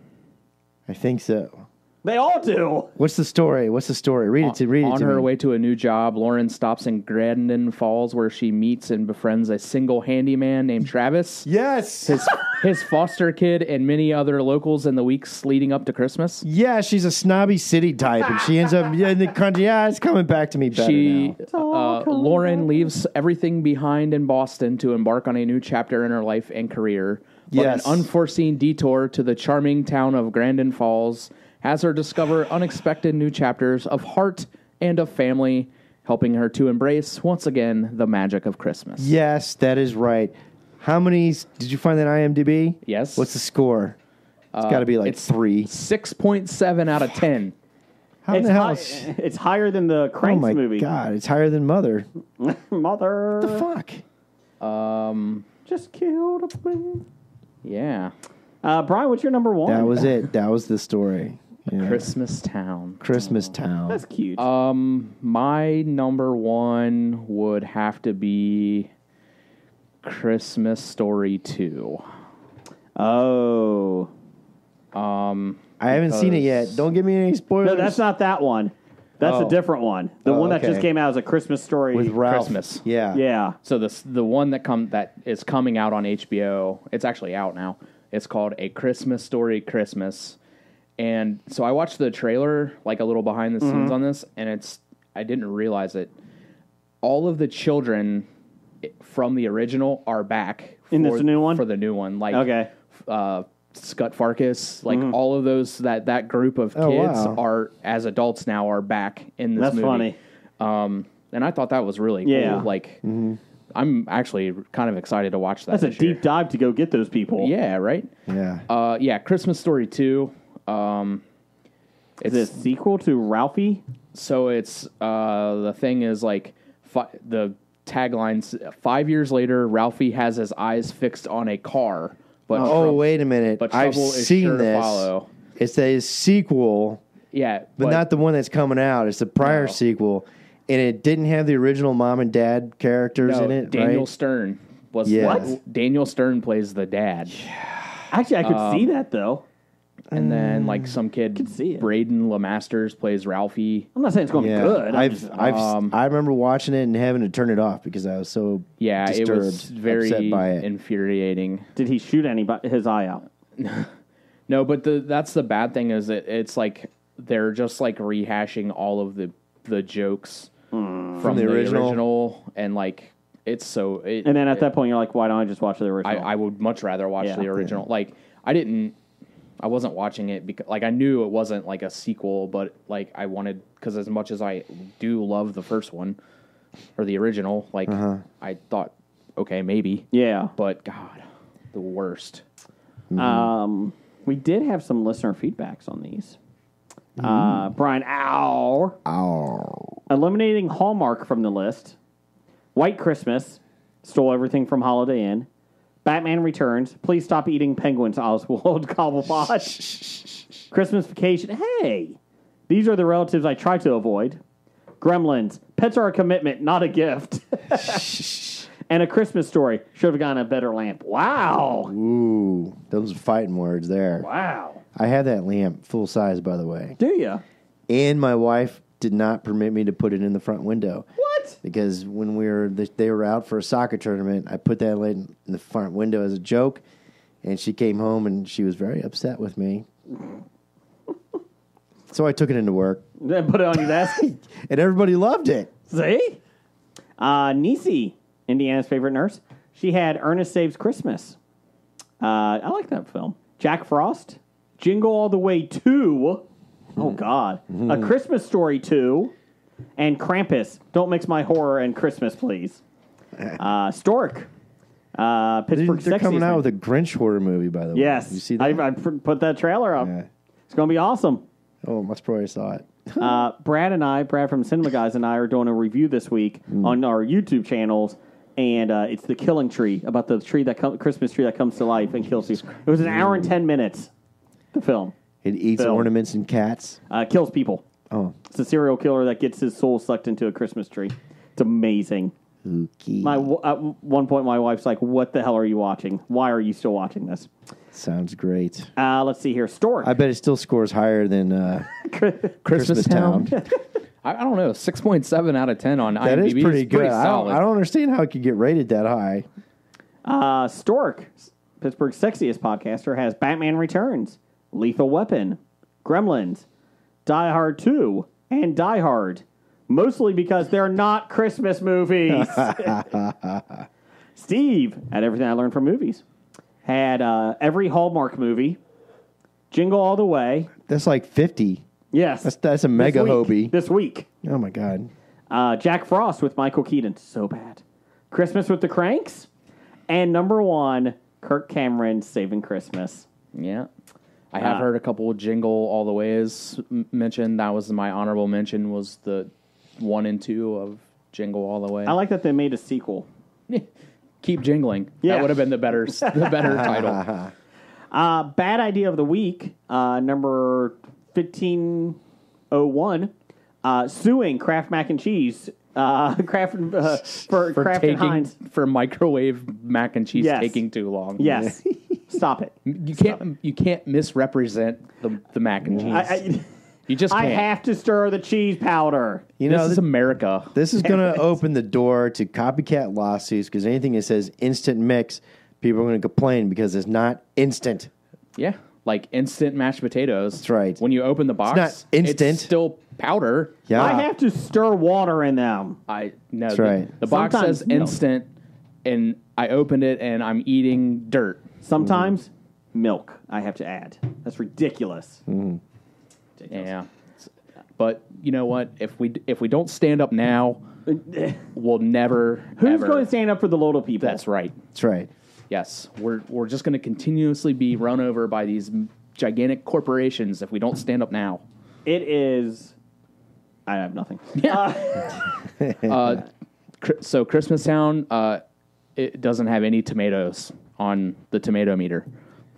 D: I think so.
C: They all do.
D: What's the story? What's the story? Read it to read it
E: On
D: to
E: her
D: me.
E: way to a new job, Lauren stops in Grandin Falls where she meets and befriends a single handyman named Travis.
D: Yes.
E: His, his foster kid and many other locals in the weeks leading up to Christmas.
D: Yeah, she's a snobby city type, and she ends up yeah, in the country. Yeah, it's coming back to me better
E: She,
D: now.
E: uh, Lauren leaves everything behind in Boston to embark on a new chapter in her life and career. But
D: Yes.
E: an unforeseen detour to the charming town of Grandin Falls has her discover unexpected new chapters of heart and of family, helping her to embrace once again the magic of Christmas.
D: Yes, that is right. How many did you find that IMDb?
E: Yes.
D: What's the score? It's got to be like
E: it's
D: three.
E: Six point seven out of ten.
D: How
C: It's,
D: the hell?
C: hi-
D: is-
C: it's higher than the
D: oh
C: Cranks
D: my
C: movie.
D: god, it's higher than Mother.
C: Mother.
D: What The fuck?
C: Just killed a plane.
E: Yeah,
C: Uh, Bryan, what's your number one?
D: That was it. That was the story. Yeah.
E: Christmas Town.
D: Christmas Town.
C: That's cute.
E: Um, my number one would have to be Christmas Story 2.
C: Oh.
E: Um,
D: I haven't seen it yet. Don't give me any spoilers.
C: No, that's not that one. That's
D: Oh.
C: a different one. The
D: Oh,
C: one that just came out is a Christmas story.
D: with Ralph.
E: Christmas.
D: Yeah.
C: yeah.
E: So this the one that come that is coming out on HBO. It's actually out now. It's called A Christmas Story Christmas. And so I watched the trailer, like a little behind the
C: Mm-hmm.
E: scenes on this, and it's I didn't realize it. All of the children from the original are back
C: In this new one?
E: for the new one. Like
C: Okay.
E: uh, Scut Farkus, like all of those that that group of
D: Oh,
E: kids
D: wow.
E: are as adults now are back in this
C: That's
E: movie.
C: funny.
E: Um, and I thought that was really
C: Yeah.
E: cool. Like, I'm actually kind of excited to watch that.
C: That's a
E: this year.
C: deep dive to go get those people.
E: Yeah, right.
D: Yeah.
E: Uh, yeah, Christmas Story two. Um,
C: Is
E: it's
C: it a sequel to Ralphie?
E: so it's uh, the thing is like fi- the taglines. Five years later, Ralphie has his eyes fixed on a car, but
D: oh,
E: trou-
D: wait a minute.
E: but
D: I've
E: trouble is
D: seen
E: sure to
D: this.
E: follow.
D: It's a sequel,
E: Yeah,
D: but, not the one that's coming out. It's the prior
E: No.
D: sequel, and it didn't have the original mom and dad characters
E: no,
D: in it.
E: Daniel
D: right?
E: Stern was
D: Yeah.
E: what? Daniel Stern plays the dad.
C: Actually, I could
E: Um,
C: see that though.
E: And then like some kid,
C: Could see it.
E: Braden Lemasters plays Ralphie.
C: I'm not saying it's going to
D: Yeah,
C: be good. I'm
D: I've,
C: just-
D: I've,
E: um,
D: I remember watching it and having to turn it off because I was so
E: Yeah,
D: disturbed,
E: it was very
D: upset by it.
E: infuriating.
C: did he shoot anybody his eye out?
E: No, but the that's the bad thing is that it's like they're just like rehashing all of the the jokes from,
D: From the
E: the,
D: original?
E: original. and like it's so. It,
C: And then at
E: it-
C: that point, you're like, why don't I just watch the
E: I,
C: original?
E: I would much rather watch
C: Yeah.
E: the original. Like I didn't, I wasn't watching it because like I knew it wasn't like a sequel, but like I wanted because as much as I do love the first one or the original, like
D: Uh-huh.
E: I thought, okay, maybe,
C: yeah.
E: but God, the worst.
C: Um, we did have some listener feedbacks on these.
E: Mm-hmm.
C: Uh, Bryan, ow.
D: Ow.
C: Eliminating Hallmark from the list. White Christmas. Stole everything from Holiday Inn. Batman Returns. Please stop eating penguins, Oswald Cobblepot. Christmas Vacation. Hey, these are the relatives I try to avoid. Gremlins. Pets are a commitment, not a gift. and a Christmas story. Should have gotten a better lamp. Wow.
D: Ooh, those are fighting words there.
C: Wow.
D: I had that lamp full size, by the way,
C: Do you?
D: and my wife did not permit me to put it in the front window
C: What?
D: Because when we were they were out for a soccer tournament, I put that in the front window as a joke, and she came home and she was very upset with me. so I took it into work,
C: Then put it on your desk.
D: and everybody loved it.
C: See? Uh, Nisi, Indiana's favorite nurse, she had Ernest Saves Christmas. Uh, I like that film. Jack Frost, Jingle All the Way 2. Oh, God. A Christmas Story 2. And Krampus. Don't mix my horror and Christmas, please. Uh, Stork. Uh, Pittsburgh
D: they're coming out with a Grinch horror movie, by the way.
C: Yes.
D: you see that?
C: I, I pr- put that trailer up.
D: Yeah.
C: It's going to be awesome.
D: Oh, must probably saw it.
C: Uh, Brad and I, Brad from Cinema Guys and I, are doing a review this week on our YouTube channels, and uh, it's the Killing Tree about the tree that com- Christmas tree that comes to life and kills you. It was an hour and ten minutes. The film
D: It eats
C: Film.
D: ornaments and cats.
C: uh, kills people.
D: Oh,
C: It's a serial killer that gets his soul sucked into a Christmas tree. It's amazing.
D: ookie.
C: My w- at one point, my wife's like, "What the hell are you watching? Why are you still watching this?"
D: Sounds great.
C: Uh, let's see here. Stork.
D: I bet it still scores higher than uh, Christmas Town.
E: I, I don't know, six point seven out of ten on
D: That
E: IMDb
D: is pretty good. I, don't,
E: solid.
D: I don't understand how it could get rated that high.
C: Uh, Stork, Pittsburgh's sexiest podcaster, has Batman Returns, Lethal Weapon, Gremlins, Die Hard 2, and Die Hard. Mostly because they're not Christmas movies. Steve had everything I learned from movies. Had uh, every Hallmark movie, Jingle All the Way.
D: That's like 50.
C: Yes.
D: That's, that's a
C: This
D: mega
C: week-
D: HOBI.
C: This week.
D: Oh, my God.
C: Uh, Jack Frost with Michael Keaton. So bad. Christmas with the Cranks. And number one, Kirk Cameron Saving Christmas.
E: Yeah. I have heard a couple of jingle all the ways m- mentioned. That was my honorable mention was the one and two of Jingle All the Way.
C: I like that they made a sequel.
E: Keep jingling.
C: Yeah.
E: That would have been the better s- the better title.
C: Uh, bad idea of the week, uh, number 1501. uh, suing Kraft Mac and Cheese, uh, Kraft uh, for,
E: for
C: Kraft and Heinz.
E: for microwave mac and cheese
C: Yes.
E: taking too long.
C: Yes, stop it.
E: you can't you can't misrepresent the the mac and cheese.
C: I, I,
E: you just
C: I
E: can't.
C: have to stir the cheese powder.
D: You
E: this
D: know,
E: is
D: th-
E: America.
D: this is going to open the door to copycat lawsuits because anything that says instant mix, people are going to complain because it's not instant.
E: Yeah, like instant mashed potatoes.
D: That's right.
E: When you open the box,
D: not instant.
E: still powder.
D: Yeah.
C: I have to stir water in them.
E: I no.
D: That's
E: the,
D: right.
E: The box
C: Sometimes
E: says
C: milk.
E: instant, and I opened it and I'm eating dirt.
C: Sometimes milk. I have to add. That's mm. ridiculous.
E: Yeah. But you know what? If we if we don't stand up now, we'll never.
C: Who's
E: ever-
C: going to stand up for the little people?
E: That's right.
D: That's right.
E: Yes, we're we're just going to continuously be run over by these gigantic corporations if we don't stand up now.
C: It is. I have nothing.
E: Uh, Cri- so Christmas Town, uh, it doesn't have any tomatoes on the tomato meter,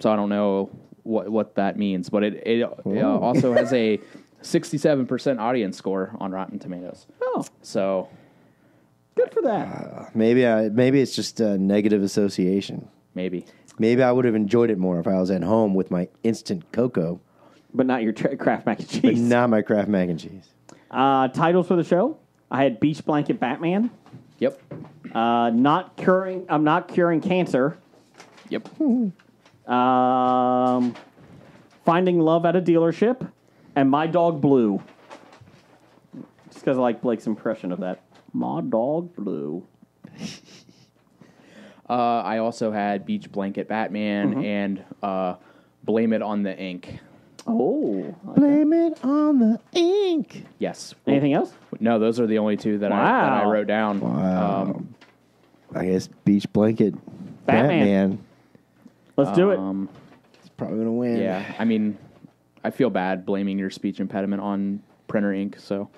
E: so I don't know what what that means. But it it uh, also has a sixty seven percent audience score on Rotten Tomatoes.
C: Oh,
E: So
C: good for that.
D: Maybe I, maybe it's just a negative association.
E: maybe
D: Maybe I would have enjoyed it more if I was at home with my instant cocoa,
C: but not your tra- Kraft mac and cheese.
D: but
C: cheese.
D: not my Kraft mac and cheese.
C: Uh, titles for the show: I had Beach Blanket Batman.
E: yep
C: Uh, not curing. I'm not curing cancer.
E: yep.
C: Um, finding love at a dealership, and my dog Blue. Just because I like Blake's impression of that. My dog Blue.
E: Uh, I also had Beach Blanket Batman and uh, Blame It on the Ink.
C: Oh.
D: Blame it on the ink.
E: Yes.
C: Anything else?
E: No, those are the only two that I that I wrote down.
D: Wow.
E: Um,
D: I guess beach blanket
C: Batman.
D: Batman.
C: Let's do it.
E: um,
D: is probably gonna win.
E: yeah, I mean, I feel bad blaming your speech impediment on printer ink. So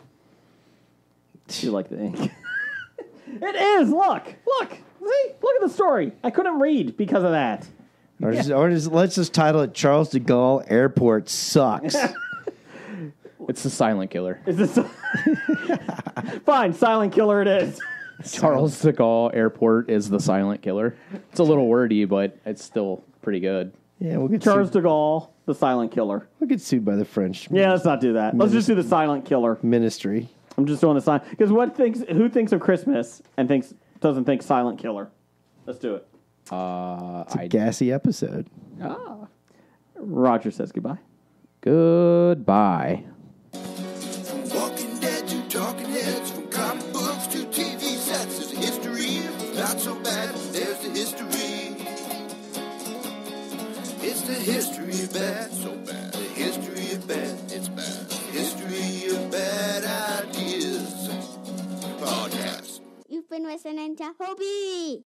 C: You like the ink. it is. Look. Look. See? Look at the story. I couldn't read because of that.
D: Or, just, or just let's just title it Charles de Gaulle Airport sucks.
E: it's the silent killer.
C: Is this fine? Silent killer. It is.
E: Charles de Gaulle Airport is the silent killer. It's a little wordy, but it's still pretty good.
D: yeah, we'll get
C: Charles
D: sued,
C: de Gaulle, the silent killer.
D: we'll get sued by the French
C: Yeah, let's not do that. Let's just do the silent killer.
D: ministry.
C: I'm just doing the sign because what thinks who thinks of Christmas and thinks doesn't think silent killer. Let's do it.
E: Uh, I,
D: Gassy episode. Ah.
C: Roger says goodbye.
E: goodbye.
G: From Walking Dead to Talking Heads, from comic books to TV sets, there's a history. Not so bad, there's the history. It's the history of bad, so bad. The history of bad, it's bad.
H: Been listening to HOBI.